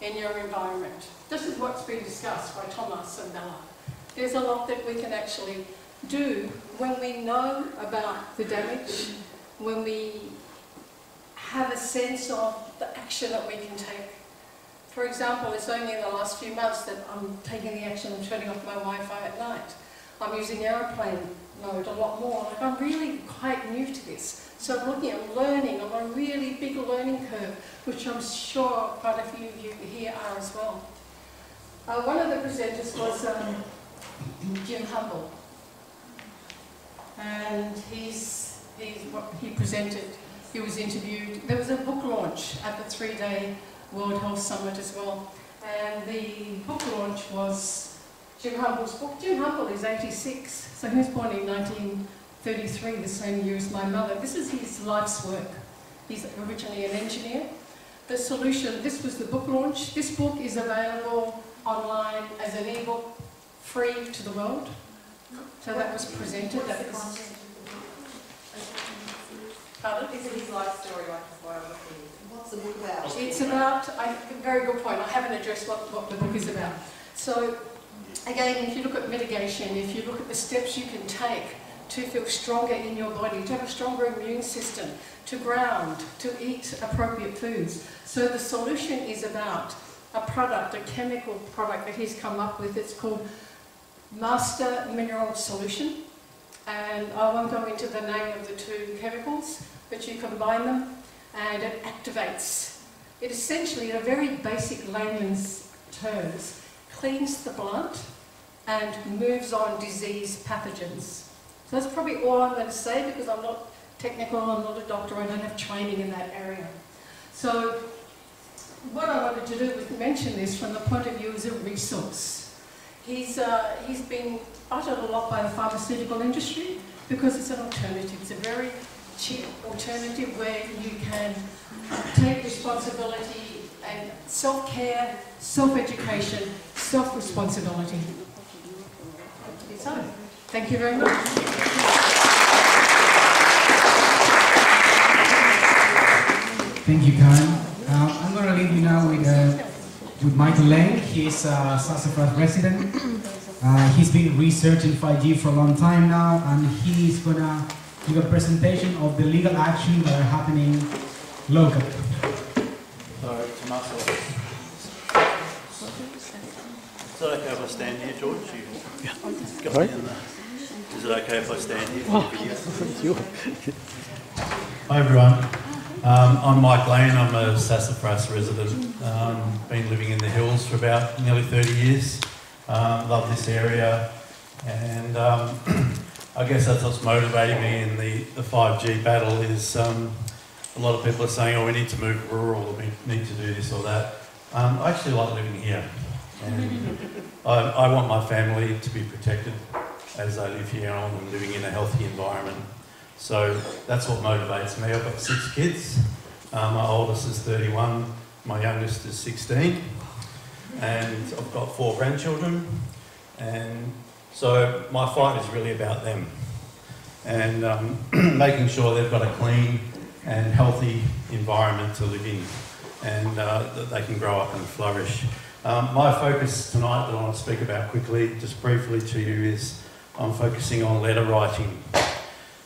in your environment? This is what's been discussed by Tomas and Bella. There's a lot that we can actually do when we know about the damage, when we have a sense of the action that we can take. For example, it's only in the last few months that I'm taking the action of turning off my Wi-Fi at night. I'm using aeroplane mode a lot more. Like I'm really quite new to this. So I'm looking I'm learning. I'm on a really big learning curve, which I'm sure quite a few of you here are as well. Uh, one of the presenters was um, Jim Humble, and he's, he's he presented. He was interviewed. There was a book launch at the three-day World Health Summit as well, and the book launch was Jim Humble's book. Jim Humble is 86, so he was born in 1933, the same year as my mother. This is his life's work. He's originally an engineer. The solution, this was the book launch. This book is available online as an ebook, free to the world. So that was presented. That was, pardon? Is it his life story like his biography? What's the book about? It's about, I, very good point, I haven't addressed what, what the book is about. So, again, if you look at mitigation, if you look at the steps you can take to feel stronger in your body, to have a stronger immune system, to ground, to eat appropriate foods. So the solution is about a product, a chemical product that he's come up with. It's called Master Mineral Solution. And I won't go into the name of the two chemicals, but you combine them and it activates. It essentially, in a very basic layman's terms, cleans the blood and moves on disease pathogens. So that's probably all I'm going to say because I'm not technical, I'm not a doctor, I don't have training in that area. So what I wanted to do was mention this from the point of view as a resource. He's, uh, he's been uttered a lot by the pharmaceutical industry because it's an alternative. It's a very cheap alternative where you can take responsibility and self-care, self-education, self-responsibility. So, thank you very much. Thank you, Karen. Uh, I'm going to leave you now with, uh, with Michael Lang. He's a Sassafras resident. Uh, he's been researching 5G for a long time now, and he's going to give a presentation of the legal actions that are happening locally. So, Tommaso. Is it okay if I stand here, George? You got Sorry? me in the- Is it okay if I stand here Oh, for you. Hi everyone, um, I'm Mike Lane, I'm a Sassafras resident, um, been living in the hills for about nearly 30 years, um, love this area and um, I guess that's what's motivating me in the, the 5G battle is um, a lot of people are saying, oh we need to move rural, we need to do this or that. Um, I actually like living here and I, I want my family to be protected as they live here and I living in a healthy environment. So that's what motivates me. I've got six kids. Uh, my oldest is 31, my youngest is 16, and I've got four grandchildren. And so my fight is really about them and um, making sure they've got a clean and healthy environment to live in and uh, that they can grow up and flourish. Um, my focus tonight that I want to speak about quickly, just briefly to you, is I'm focusing on letter writing.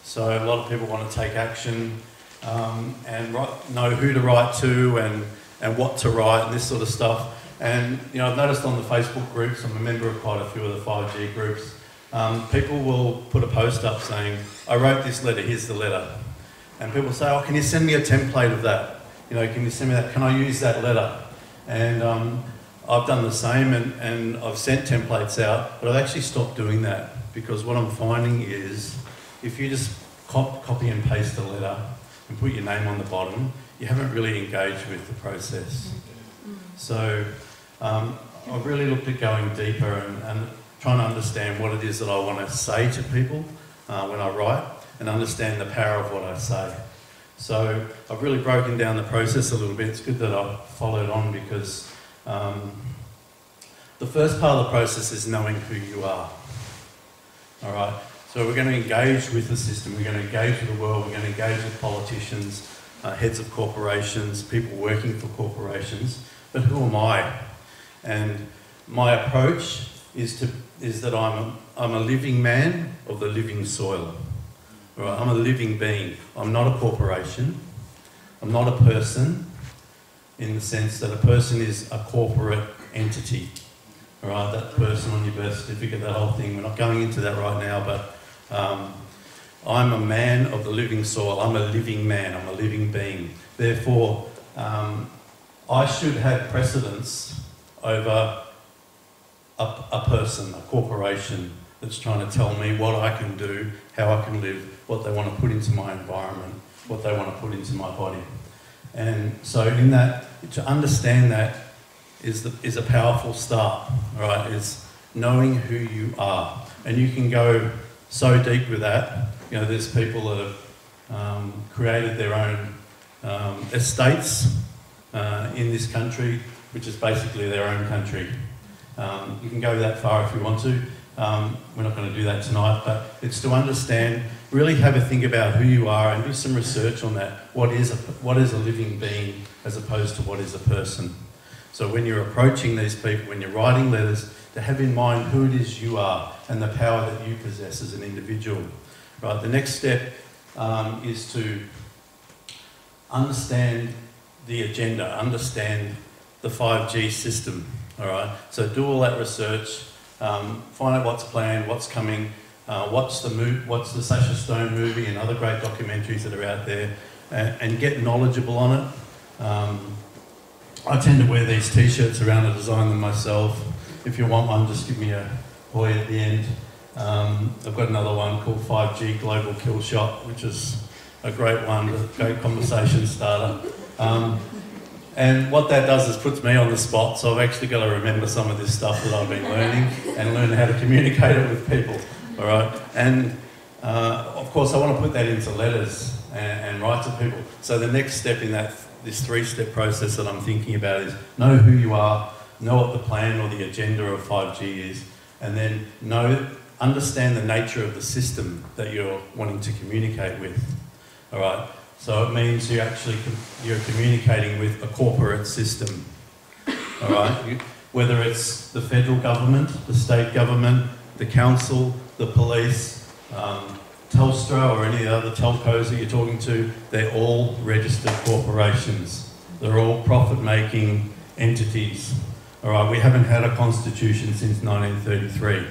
So a lot of people want to take action um, and write, know who to write to and, and what to write and this sort of stuff. And you know, I've noticed on the Facebook groups, I'm a member of quite a few of the 5G groups, um, people will put a post up saying, I wrote this letter, here's the letter. And people say, oh, can you send me a template of that? You know, can you send me that? Can I use that letter? And um, I've done the same and, and I've sent templates out, but I've actually stopped doing that because what I'm finding is if you just cop, copy and paste a letter and put your name on the bottom, you haven't really engaged with the process. So um, I've really looked at going deeper and, and trying to understand what it is that I want to say to people uh, when I write and understand the power of what I say. So I've really broken down the process a little bit. It's good that I followed on because um, the first part of the process is knowing who you are. All right. So we're going to engage with the system. We're going to engage with the world. We're going to engage with politicians, uh, heads of corporations, people working for corporations. But who am I? And my approach is to is that I'm a, I'm a living man of the living soil. Right. I'm a living being. I'm not a corporation. I'm not a person in the sense that a person is a corporate entity. That person on your birth certificate, that whole thing. We're not going into that right now, but um, I'm a man of the living soil. I'm a living man. I'm a living being. Therefore, um, I should have precedence over a, a person, a corporation that's trying to tell me what I can do, how I can live, what they want to put into my environment, what they want to put into my body. And so in that, to understand that is, the, is a powerful start, right? Is knowing who you are. And you can go so deep with that. You know, there's people that have um, created their own um, estates uh, in this country, which is basically their own country. Um, you can go that far if you want to. Um, we're not going to do that tonight, but it's to understand, really have a think about who you are and do some research on that. What is a, what is a living being as opposed to what is a person? So when you're approaching these people, when you're writing letters, to have in mind who it is you are and the power that you possess as an individual. Right. The next step um, is to understand the agenda, understand the 5G system. All right. So do all that research, um, find out what's planned, what's coming, uh, what's the mo- what's the Sacha Stone movie and other great documentaries that are out there, and, and get knowledgeable on it. Um, I tend to wear these T-shirts around and design them myself. If you want one, just give me a boy at the end. Um, I've got another one called 5G Global Kill Shot, which is a great one, a great conversation starter. Um, and what that does is puts me on the spot, so I've actually got to remember some of this stuff that I've been learning and learn how to communicate it with people. All right, and uh, of course I want to put that into letters and, and write to people. So the next step in that this three-step process that I'm thinking about is know who you are, know what the plan or the agenda of 5G is, and then know, understand the nature of the system that you're wanting to communicate with. All right. So it means you actually you're communicating with a corporate system. All right. Whether it's the federal government, the state government, the council, the police, um, Telstra or any other telcos that you're talking to, they're all registered corporations. They're all profit-making entities. All right, we haven't had a constitution since 1933.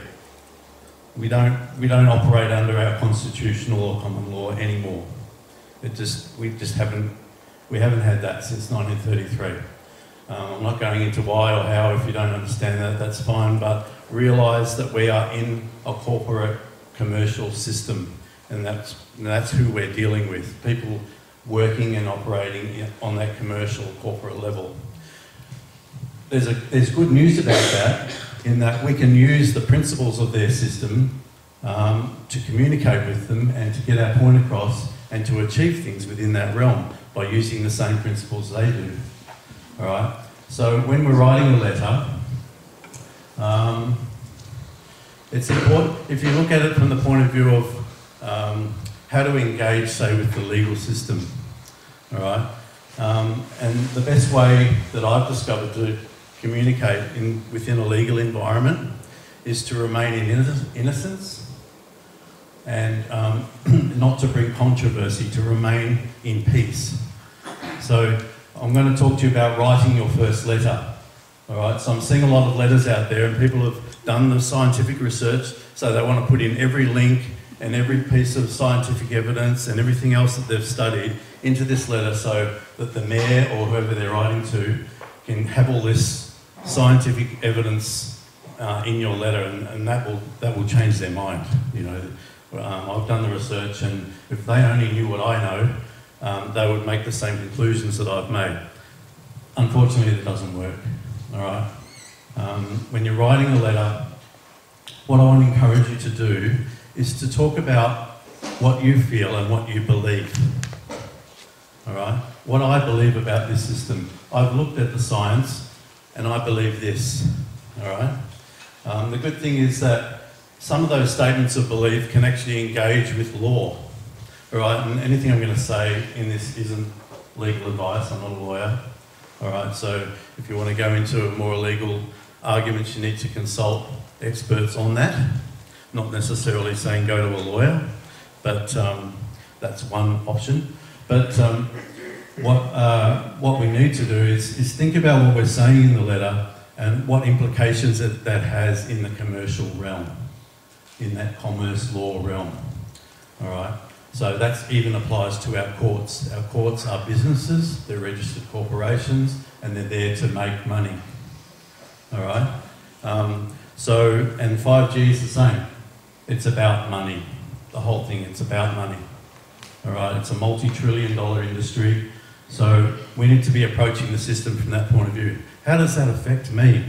We don't, we don't operate under our constitutional or common law anymore. It just, we just haven't, we haven't had that since 1933. Um, I'm not going into why or how. If you don't understand that, that's fine. But realise that we are in a corporate commercial system and that's, and that's who we're dealing with, people working and operating on that commercial corporate level. There's, a, there's good news about that in that we can use the principles of their system um, to communicate with them and to get our point across and to achieve things within that realm by using the same principles they do. All right. So when we're writing a letter, um, it's important if you look at it from the point of view of um, how to engage, say, with the legal system. All right, um, and the best way that I've discovered to communicate in, within a legal environment is to remain in innocence and um, not to bring controversy, to remain in peace. So I'm going to talk to you about writing your first letter. All right, so I'm seeing a lot of letters out there, and people have done the scientific research, so they want to put in every link and every piece of scientific evidence and everything else that they've studied into this letter so that the mayor or whoever they're writing to can have all this scientific evidence uh, in your letter and, and, that will that will change their mind you know um, I've done the research and if they only knew what I know um, they would make the same conclusions that I've made unfortunately it doesn't work all right um, when you're writing a letter what I want to encourage you to do is to talk about what you feel and what you believe. All right? What I believe about this system. I've looked at the science and I believe this. All right? Um, the good thing is that some of those statements of belief can actually engage with law. All right? And anything I'm going to say in this isn't legal advice. I'm not a lawyer. All right? So if you want to go into a more legal arguments, you need to consult experts on that. Not necessarily saying go to a lawyer, but um, that's one option. But um, what, uh, what we need to do is, is think about what we're saying in the letter and what implications that, that has in the commercial realm, in that commerce law realm. All right. So that even applies to our courts. Our courts are businesses, they're registered corporations, and they're there to make money. All right. Um, So, and 5G is the same. It's about money. The whole thing, it's about money. All right, it's a multi-trillion dollar industry. So we need to be approaching the system from that point of view. How does that affect me?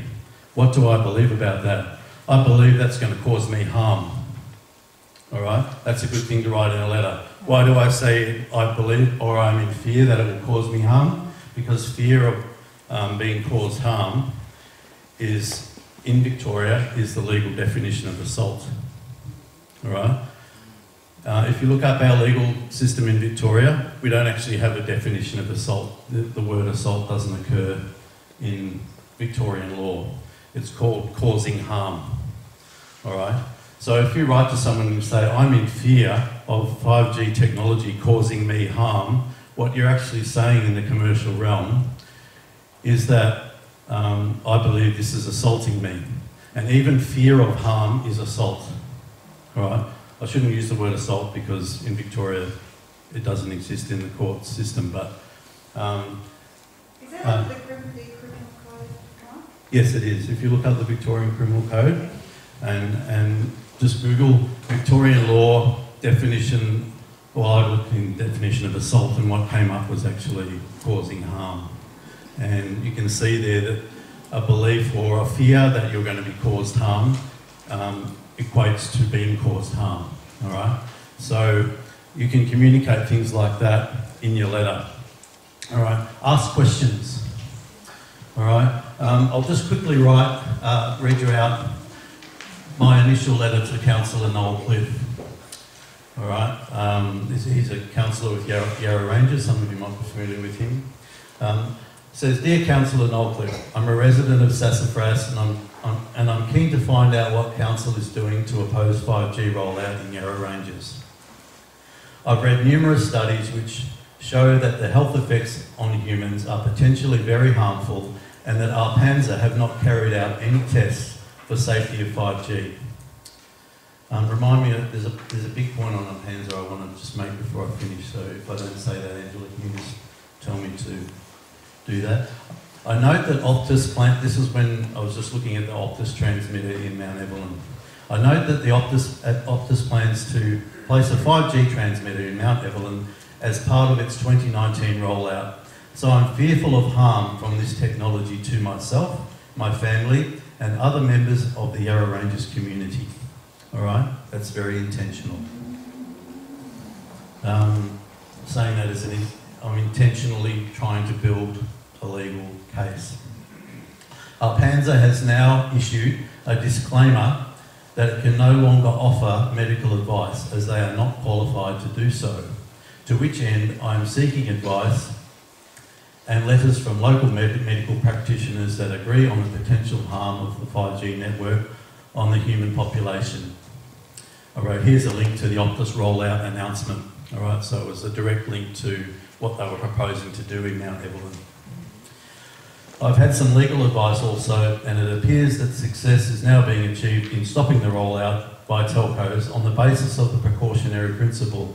What do I believe about that? I believe that's going to cause me harm. All right, that's a good thing to write in a letter. Why do I say I believe or I'm in fear that it will cause me harm? Because fear of um, being caused harm is, in Victoria, is the legal definition of assault. All right? Uh, if you look up our legal system in Victoria, we don't actually have a definition of assault. The, the word assault doesn't occur in Victorian law. It's called causing harm. All right? So if you write to someone and say, I'm in fear of 5G technology causing me harm, what you're actually saying in the commercial realm is that um, I believe this is assaulting me. And even fear of harm is assault. All right? I shouldn't use the word assault because in Victoria it doesn't exist in the court system, but um, Is that Uh, the crim- the criminal code, Mark? yes, it is. If you look up the Victorian Criminal Code and, and just Google Victorian law definition, well, I looked in definition of assault and what came up was actually causing harm. And you can see there that a belief or a fear that you're going to be caused harm um, equates to being caused harm. All right? So you can communicate things like that in your letter. All right? Ask questions. All right? Um, I'll just quickly write, uh, read you out my initial letter to Councillor Noel Cliff. All right? Um, he's a councillor with Yarra, Yarra Ranges. Some of you might be familiar with him. Um, says, Dear Councillor Noel Cliff, I'm a resident of Sassafras and I'm, and I'm keen to find out what Council is doing to oppose 5G rollout in Yarra Ranges. I've read numerous studies which show that the health effects on humans are potentially very harmful and that ARPANSA have not carried out any tests for safety of 5G. Um, remind me, there's a, there's a big point on ARPANSA I want to just make before I finish, so if I don't say that, Angela, can you just tell me to do that? I note that Optus plant, this is when I was just looking at the Optus transmitter in Mount Evelyn. I note that the Optus, Optus plans to place a 5G transmitter in Mount Evelyn as part of its 2019 rollout. So I'm fearful of harm from this technology to myself, my family, and other members of the Yarra Ranges community. All right, that's very intentional. Um, saying that as an, I'm intentionally trying to build a legal case. ARPANSA has now issued a disclaimer that it can no longer offer medical advice as they are not qualified to do so. To which end, I am seeking advice and letters from local med- medical practitioners that agree on the potential harm of the 5G network on the human population. All right, here's a link to the Optus rollout announcement. All right, so it was a direct link to what they were proposing to do in Mount Evelyn. I've had some legal advice also, and it appears that success is now being achieved in stopping the rollout by telcos on the basis of the precautionary principle.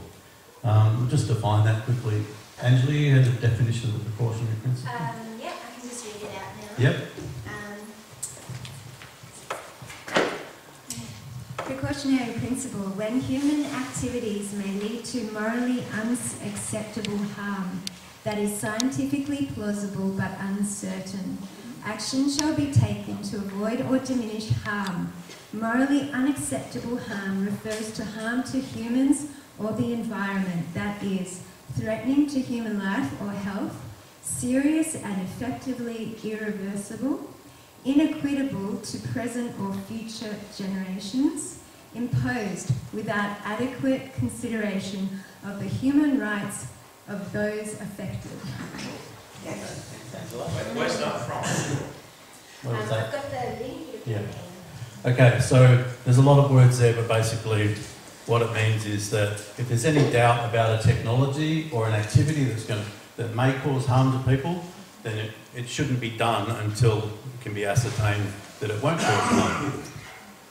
Um, we'll just define that quickly. Angela, you had a definition of the precautionary principle? Um, yeah, I can just read it out now. Yep. Um, precautionary principle. When human activities may lead to morally unacceptable harm that is scientifically plausible but uncertain, action shall be taken to avoid or diminish harm. Morally unacceptable harm refers to harm to humans or the environment that is threatening to human life or health, serious and effectively irreversible, inequitable to present or future generations, imposed without adequate consideration of the human rights of those affected. Where's that from? What Um, was I've that? got the link here. Yeah. Okay, so there's a lot of words there, but basically what it means is that if there's any doubt about a technology or an activity that's going to, that may cause harm to people, then it, it shouldn't be done until it can be ascertained that it won't cause harm.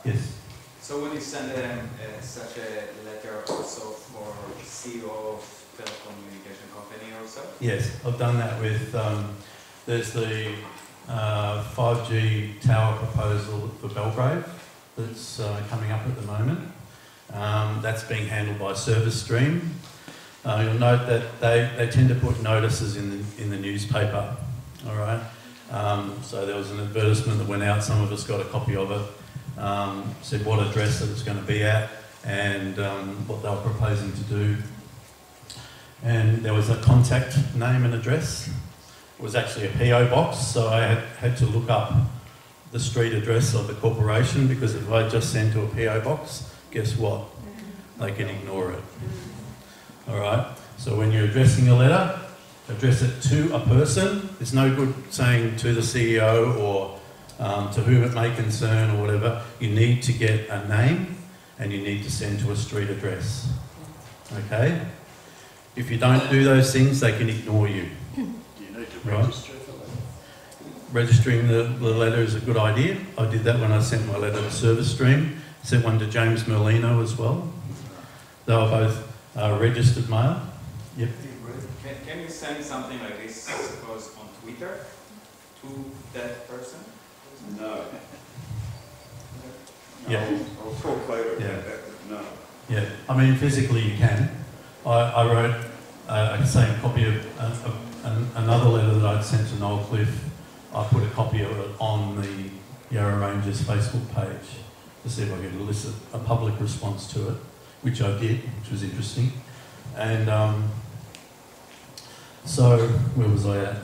Yes. So will you send um, uh, such a letter also for CEO of telecommunication Yes, I've done that with, um, there's the uh, 5G tower proposal for Belgrave that's uh, coming up at the moment. Um, that's being handled by Service Stream. Uh, you'll note that they, they tend to put notices in the, in the newspaper. All right. Um, so there was an advertisement that went out. Some of us got a copy of it. Um, said what address it was going to be at and um, what they were proposing to do. And there was a contact name and address. It was actually a PO box, so I had, had to look up the street address of the corporation because if I just send to a PO box, guess what? They can ignore it. All right. So when you're addressing a letter, address it to a person. It's no good saying to the CEO or um, to whom it may concern or whatever. You need to get a name and you need to send to a street address. Okay? If you don't do those things, they can ignore you. Do you need to Right. register for that? Registering the, the letter is a good idea. I did that when I sent my letter to Service Stream. Sent one to James Merlino as well. They were both uh, registered mail. Yep. Can, can you send something like this, I suppose, on Twitter to that person? No. Yeah. I'll, I'll talk later Yeah. about that, no. Yeah, I mean, physically you can. I, I wrote uh, a same copy of, an, another letter that I'd sent to Noel Cliff. I put a copy of it on the Yarra Ranges Facebook page to see if I could elicit a public response to it, which I did, which was interesting. And um, so, where was I at?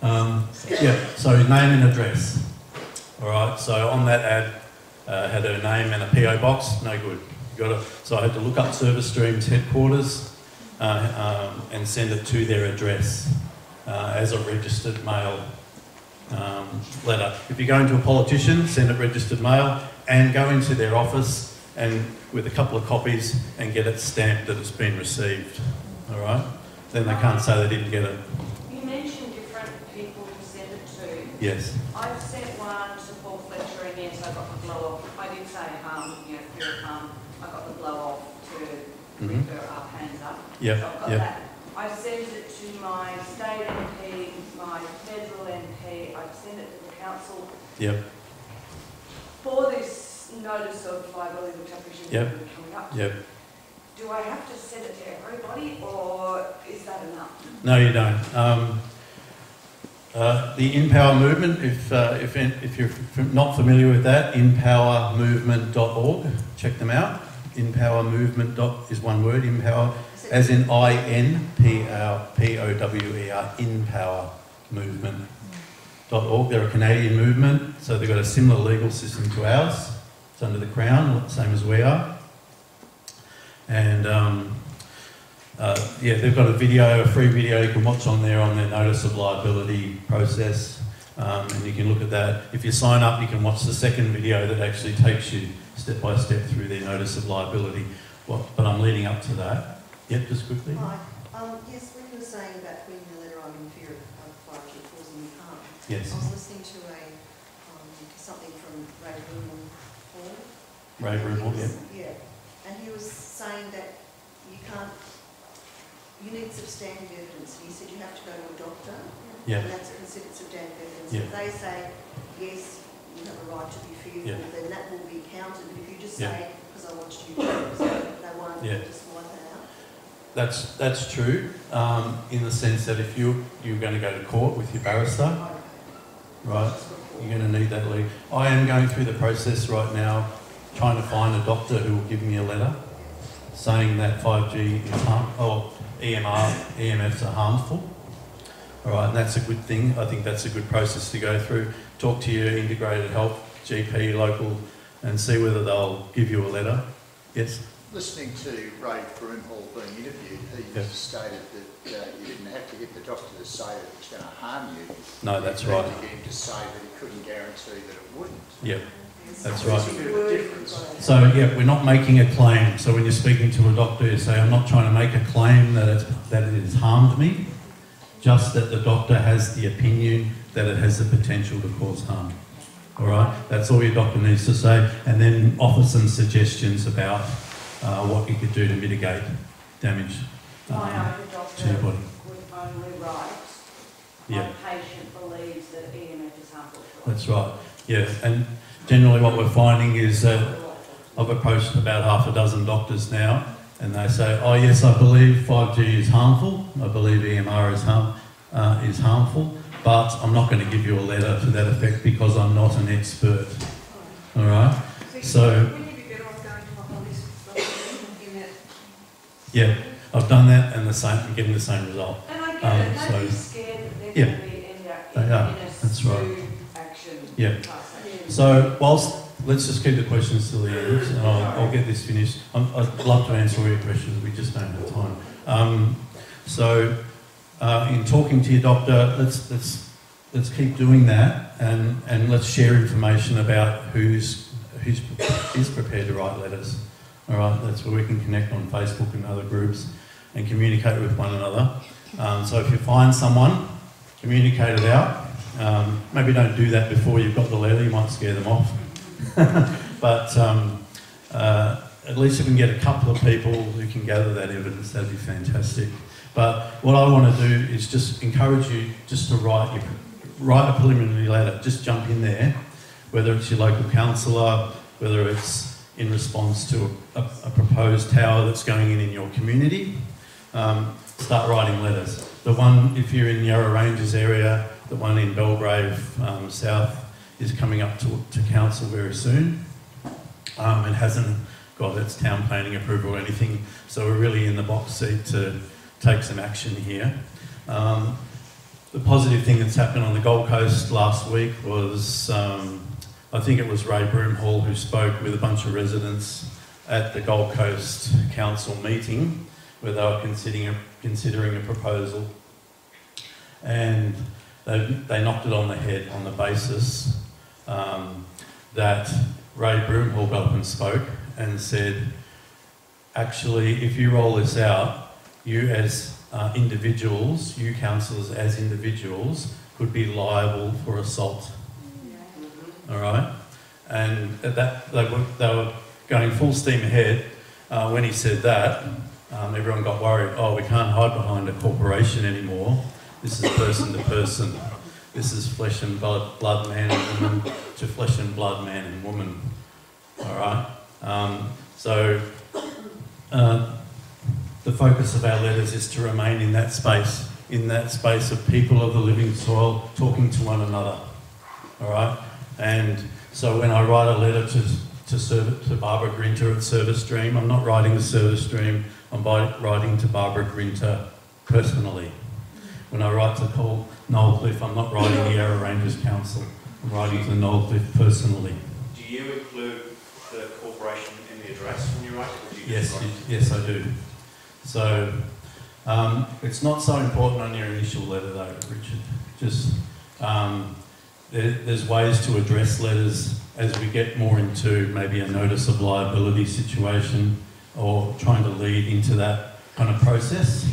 Um, yeah, so name and address. All right, so on that ad, uh, had her name and a PO box. No good. Got it. So I had to look up Service Stream's headquarters uh, um, and send it to their address uh, as a registered mail um, letter. If you're going to a politician, send it registered mail and go into their office and with a couple of copies and get it stamped that it's been received. All right. Then they can't say they didn't get it. You mentioned different people to send it to. Yes. I've sent one to Paul Fletcher and yes, I got the blow off. I did say harm, you know, fear of harm. I got the blow off to Mhm. refer up, hands up. Yep, I've yep. that. I've sent it to my state MP, my federal MP, I've sent it to the council Yep. for this notice of liability, which I presume Yep. will be coming up. Yep. Do I have to send it to everybody or is that enough? No, you don't. Um, uh, the InPower Movement, if, uh, if, if you're f- not familiar with that, inpowermovement.org, check them out. InPower Movement dot is one word, inpower, as in I-N-P-O-W-E-R, InPower Movement org. They're a Canadian movement, so they've got a similar legal system to ours. It's under the Crown, same as we are. And um, uh, yeah, they've got a video, a free video you can watch on there on their notice of liability process. Um, and you can look at that. If you sign up, you can watch the second video that actually takes you step by step through their notice of liability. Well, but I'm leading up to that. Yep, just quickly. Hi, um, yes, when you were saying about reading the letter, I'm in fear of five G causing me harm. Yes. I was listening to a, um, something from Ray Hall. Ray Broomhall, yeah. Yeah, and he was saying that you can't, you need substantive evidence. He said you have to go to a doctor. Yeah. And that's considered substantive evidence. Yeah. If they say, yes, you have a right to be fearful, Yeah. then that will be counted. But if you just Yeah. say, because I watched you, so they won't Yeah. just wipe that out. That's that's true um, in the sense that if you you're going to go to court with your barrister, right, you're going to need that leave. I am going through the process right now, trying to find a doctor who will give me a letter saying that 5G is harm or EMR EMFs are harmful. All right, and that's a good thing. I think that's a good process to go through. Talk to your integrated health GP local and see whether they'll give you a letter. Yes. Listening to Ray Broomhall being interviewed, he Yes. stated that uh, you didn't have to get the doctor to say that it's going to harm you. No, that's You had right. to get him to say that he couldn't guarantee that it wouldn't. Yeah, that's There's right. a bit of a difference. So, yeah, we're not making a claim. So when you're speaking to a doctor, you say, I'm not trying to make a claim that, it's, that it has harmed me, just that the doctor has the opinion that it has the potential to cause harm. All right? That's all your doctor needs to say. And then offer some suggestions about uh, what you could do to mitigate damage My um, own to your body. would only write Yeah. patient believes that EMF is harmful. That's right. Yeah, and generally what we're finding is that I've approached about half a dozen doctors now, and they say, "Oh yes, I believe 5G is harmful. I believe EMR is harm uh, is harmful, but I'm not going to give you a letter to that effect because I'm not an expert." All right. So Wouldn't you be better off going to a holistic doctor in that? Yeah, I've done that, and the same, I'm getting the same result. And I get Um, it, so- scared that they're Yeah. going to be end up They in, are. in a That's right. action. Yeah. So whilst let's just keep the questions till the end, and I'll, I'll get this finished. i I'd love to answer all your questions. We just don't have time. Um, so uh, in talking to your doctor, let's let's let's keep doing that, and and let's share information about who's who's is prepared to write letters. All right, that's where we can connect on Facebook and other groups and communicate with one another. Um, so if you find someone, communicate it out. Um, maybe don't do that before you've got the letter, you might scare them off. but um, uh, at least if we can get a couple of people who can gather that evidence, that'd be fantastic. But what I want to do is just encourage you just to write your, write a preliminary letter. Just jump in there, whether it's your local councillor, whether it's in response to a, a proposed tower that's going in in your community. Um, start writing letters. The one, if you're in Yarra Ranges area, the one in Belgrave um, South is coming up to, to council very soon. Um, it hasn't got its town planning approval or anything, so we're really in the box seat to take some action here. Um, the positive thing that's happened on the Gold Coast last week was, um, I think it was Ray Broomhall who spoke with a bunch of residents at the Gold Coast Council meeting where they were considering a, considering a proposal. And they, they knocked it on the head on the basis um, that Ray Broomhall got up and spoke and said, actually, if you roll this out, you as uh, individuals, you councillors as individuals, could be liable for assault. All right? And at that, they were, they were going full steam ahead. Uh, when he said that, um, everyone got worried. Oh, we can't hide behind a corporation anymore. This is person to person. This is flesh and blood, blood man and woman to flesh and blood man and woman. All right. Um, so uh, the focus of our letters is to remain in that space, in that space of people of the living soil talking to one another. All right. And so when I write a letter to to, to Barbara Grinter at Service Stream, I'm not writing to Service Stream. I'm by, writing to Barbara Grinter personally. When I write to Col- Noel Cliff, I'm not writing the Yarra Ranges Council. I'm writing to Noel Cliff personally. Do you include the corporation in the address when you write it? you Yes, yes, I do. So um, it's not so important on your initial letter, though, Richard. Just um, there, there's ways to address letters as we get more into maybe a notice of liability situation or trying to lead into that kind of process.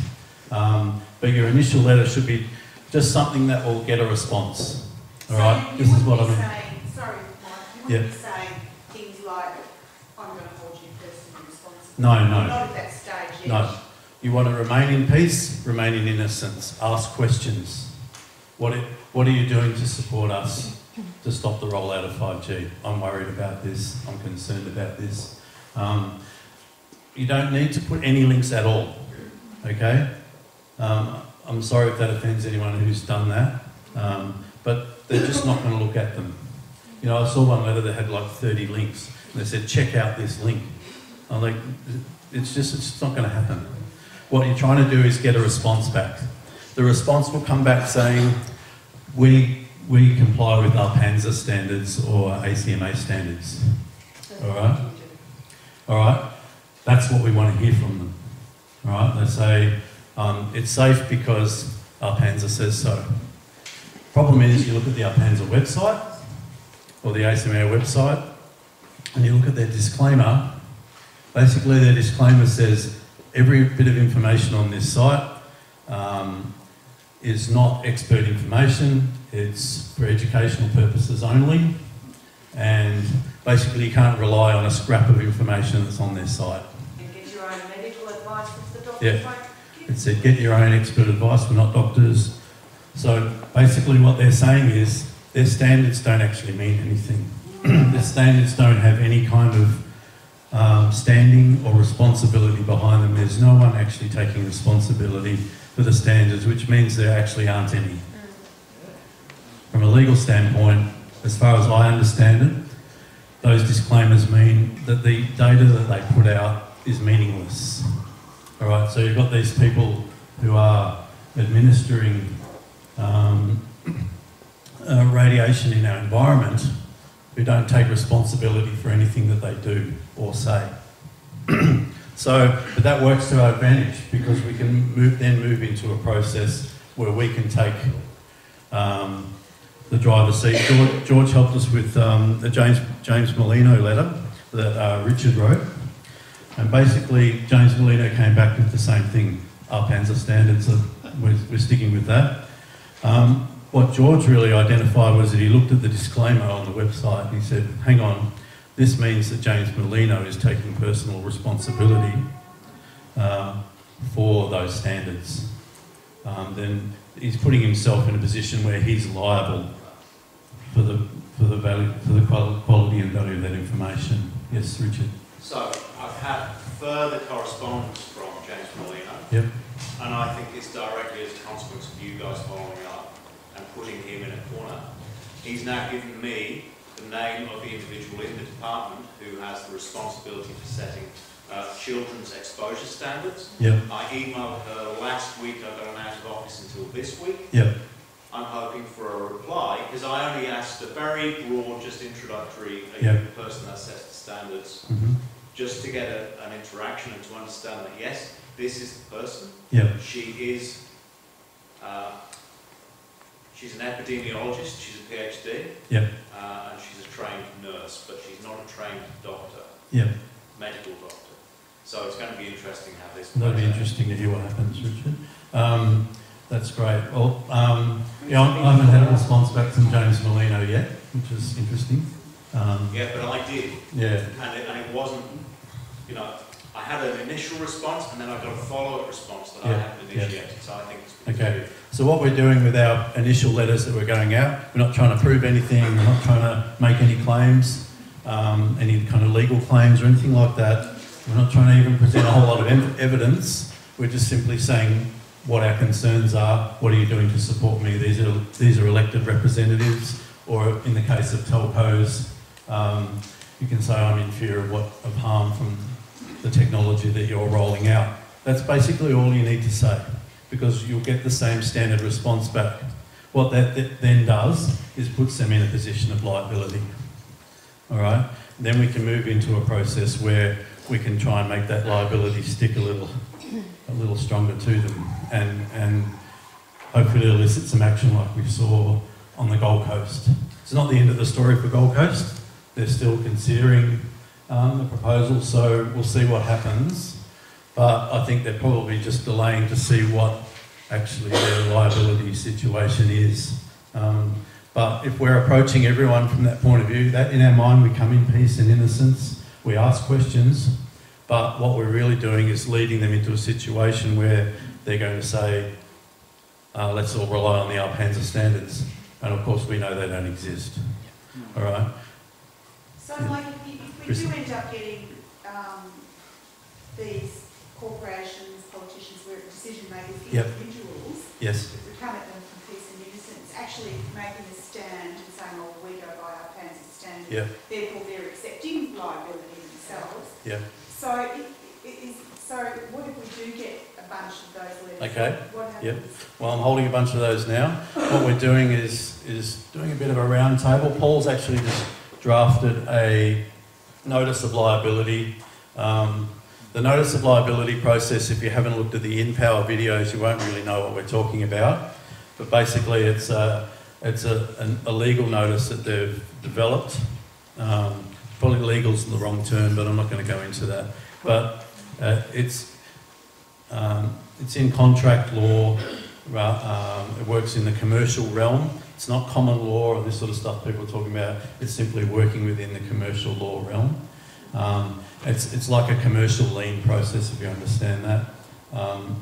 Um, but your initial letter should be just something that will get a response. All right, So this you is what I wouldn't mean. saying, sorry, Mike, you Yeah. wouldn't be saying things like, I'm going to hold you personally responsible. No, no. Not at that stage yet. No. You want to remain in peace, remain in innocence, ask questions. What are, what are you doing to support us to stop the rollout of 5G? I'm worried about this, I'm concerned about this. Um, you don't need to put any links at all, okay? Um, I'm sorry if that offends anyone who's done that, um, but they're just not going to look at them. You know, I saw one letter that had like 30 links, and they said, check out this link. I'm like, it's just, it's not going to happen. What you're trying to do is get a response back. The response will come back saying, we, we comply with ARPANSA standards or ACMA standards. All right? All right? That's what we want to hear from them. All right? They say, um, it's safe because ARPANSA says so. Problem is, you look at the ARPANSA website or the ACMA website and you look at their disclaimer. Basically, their disclaimer says every bit of information on this site um, is not expert information, it's for educational purposes only, and basically, you can't rely on a scrap of information that's on their site. And get your own medical advice if the doctor Yeah. It said, get your own expert advice, we're not doctors. So basically, what they're saying is their standards don't actually mean anything. their standards don't have any kind of um, standing or responsibility behind them. There's no one actually taking responsibility for the standards, which means there actually aren't any. From a legal standpoint, as far as I understand it, those disclaimers mean that the data that they put out is meaningless. All right, so you've got these people who are administering um, uh, radiation in our environment who don't take responsibility for anything that they do or say. so, but that works to our advantage because we can move, then move into a process where we can take um, the driver's seat. George, George helped us with um, the James, James Merlino letter that uh, Richard wrote. And basically, James Merlino came back with the same thing. ARPANSA standards, are, we're, we're sticking with that. Um, what George really identified was that he looked at the disclaimer on the website and he said, hang on, this means that James Merlino is taking personal responsibility uh, for those standards. Um, then he's putting himself in a position where he's liable for the, for the, value, for the quality and value of that information. Yes, Richard. So I've had further correspondence from James Merlino. Yep. And I think it's directly as a consequence of you guys following up and putting him in a corner. He's now given me name of the individual in the department who has the responsibility for setting uh, children's exposure standards. Yep. I emailed her last week, I got an out of office until this week. Yep. I'm hoping for a reply because I only asked a very broad, just introductory, a Yep. person that sets the standards, Mhm. just to get a, an interaction and to understand that yes, this is the person. Yep. She is. Uh, she's an epidemiologist. She's a PhD. Yep. Uh, and she's a trained nurse, but she's not a trained doctor. Yep. Medical doctor. So it's going to be interesting how this. That'll be interesting to hear what happens, Richard. Um, that's great. Well, um, yeah, I haven't had a response back from James Merlino yet, which is interesting. Um, Yeah, but I did. Yeah. And it, and it wasn't, you know, I had an initial response and then I've got a follow-up response that I haven't yeah. initiated. So I think it's Okay, so what we're doing with our initial letters that we're going out, we're not trying to prove anything, we're not trying to make any claims, um, any kind of legal claims or anything like that. We're not trying to even present a whole lot of ev- evidence. We're just simply saying what our concerns are. What are you doing to support me? These are these are elected representatives, or in the case of telcos, um, you can say I'm in fear of what of harm from the technology that you're rolling out. That's basically all you need to say because you'll get the same standard response back. What that th- then does is puts them in a position of liability. All right? Then we can move into a process where we can try and make that liability stick a little, a little stronger to them, and and hopefully elicit some action like we saw on the Gold Coast. It's not the end of the story for Gold Coast. They're still considering um, the proposal, so we'll see what happens. But I think they're probably just delaying to see what actually their liability situation is. Um, but if we're approaching everyone from that point of view, that in our mind we come in peace and innocence, we ask questions, but what we're really doing is leading them into a situation where they're going to say, uh, let's all rely on the ARPANSA standards. And of course we know they don't exist. All right? So like if, you- do end up getting, um, these corporations, politicians, where decision makers, Yep. individuals. Yes. We come at them from peace and innocence, actually making a stand and saying, well, we go by our plans and standards. Yep. Therefore, they're accepting liability themselves. So i- i- is, so what if we do get a bunch of those letters? Okay. What Yep. Well, I'm holding a bunch of those now. What we're doing is is doing a bit of a round table. Paul's actually just drafted a notice of liability. Um, the notice of liability process, if you haven't looked at the InPower videos, you won't really know what we're talking about. But basically, it's a it's a, an, a legal notice that they've developed. Um, probably legal's the wrong term, but I'm not going to go into that. But uh, it's um, it's in contract law. Um, it works in the commercial realm. It's not common law or this sort of stuff people are talking about. It's simply working within the commercial law realm. Um, it's, it's like a commercial lien process, if you understand that. Um,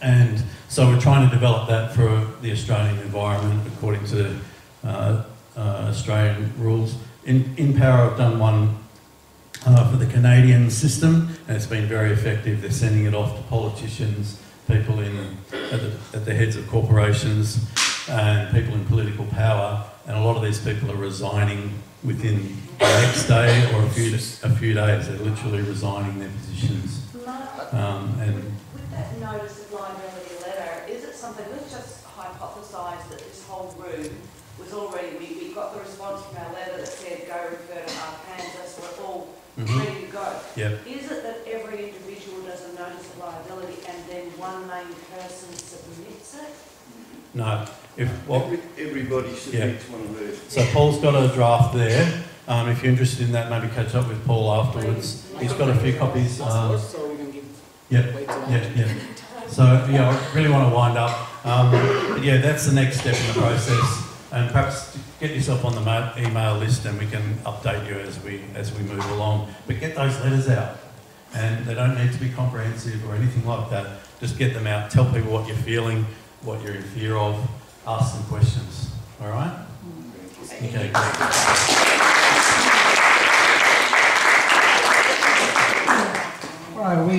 and So we're trying to develop that for the Australian environment according to uh, uh, Australian rules. In, in Power, I've done one uh, for the Canadian system, and it's been very effective. They're sending it off to politicians, people in at the, at the heads of corporations, and people in political power. And a lot of these people are resigning within the next day or a few a few days. They're literally resigning their positions. Um, and With that notice of liability letter, is it something, let's just hypothesise that this whole room was already, we, we got the response from our letter that said, go refer to our Kansas, we're all Mhm. ready to go. Yep. Is it that every individual does a notice of liability and then one named person submits it? no, if what Every, everybody submits one of these. So Paul's got a draft there. Um, if you're interested in that, maybe catch up with Paul afterwards. He's got a few copies. Um, So we can give yeah, way too long. yeah, yeah. So yeah, I really want to wind up. Um, but yeah, that's the next step in the process. And perhaps get yourself on the ma- email list, and we can update you as we as we move along. But get those letters out, and they don't need to be comprehensive or anything like that. Just get them out. Tell people what you're feeling, what you're in fear of. Ask some questions. All right. Okay. Great. All right, we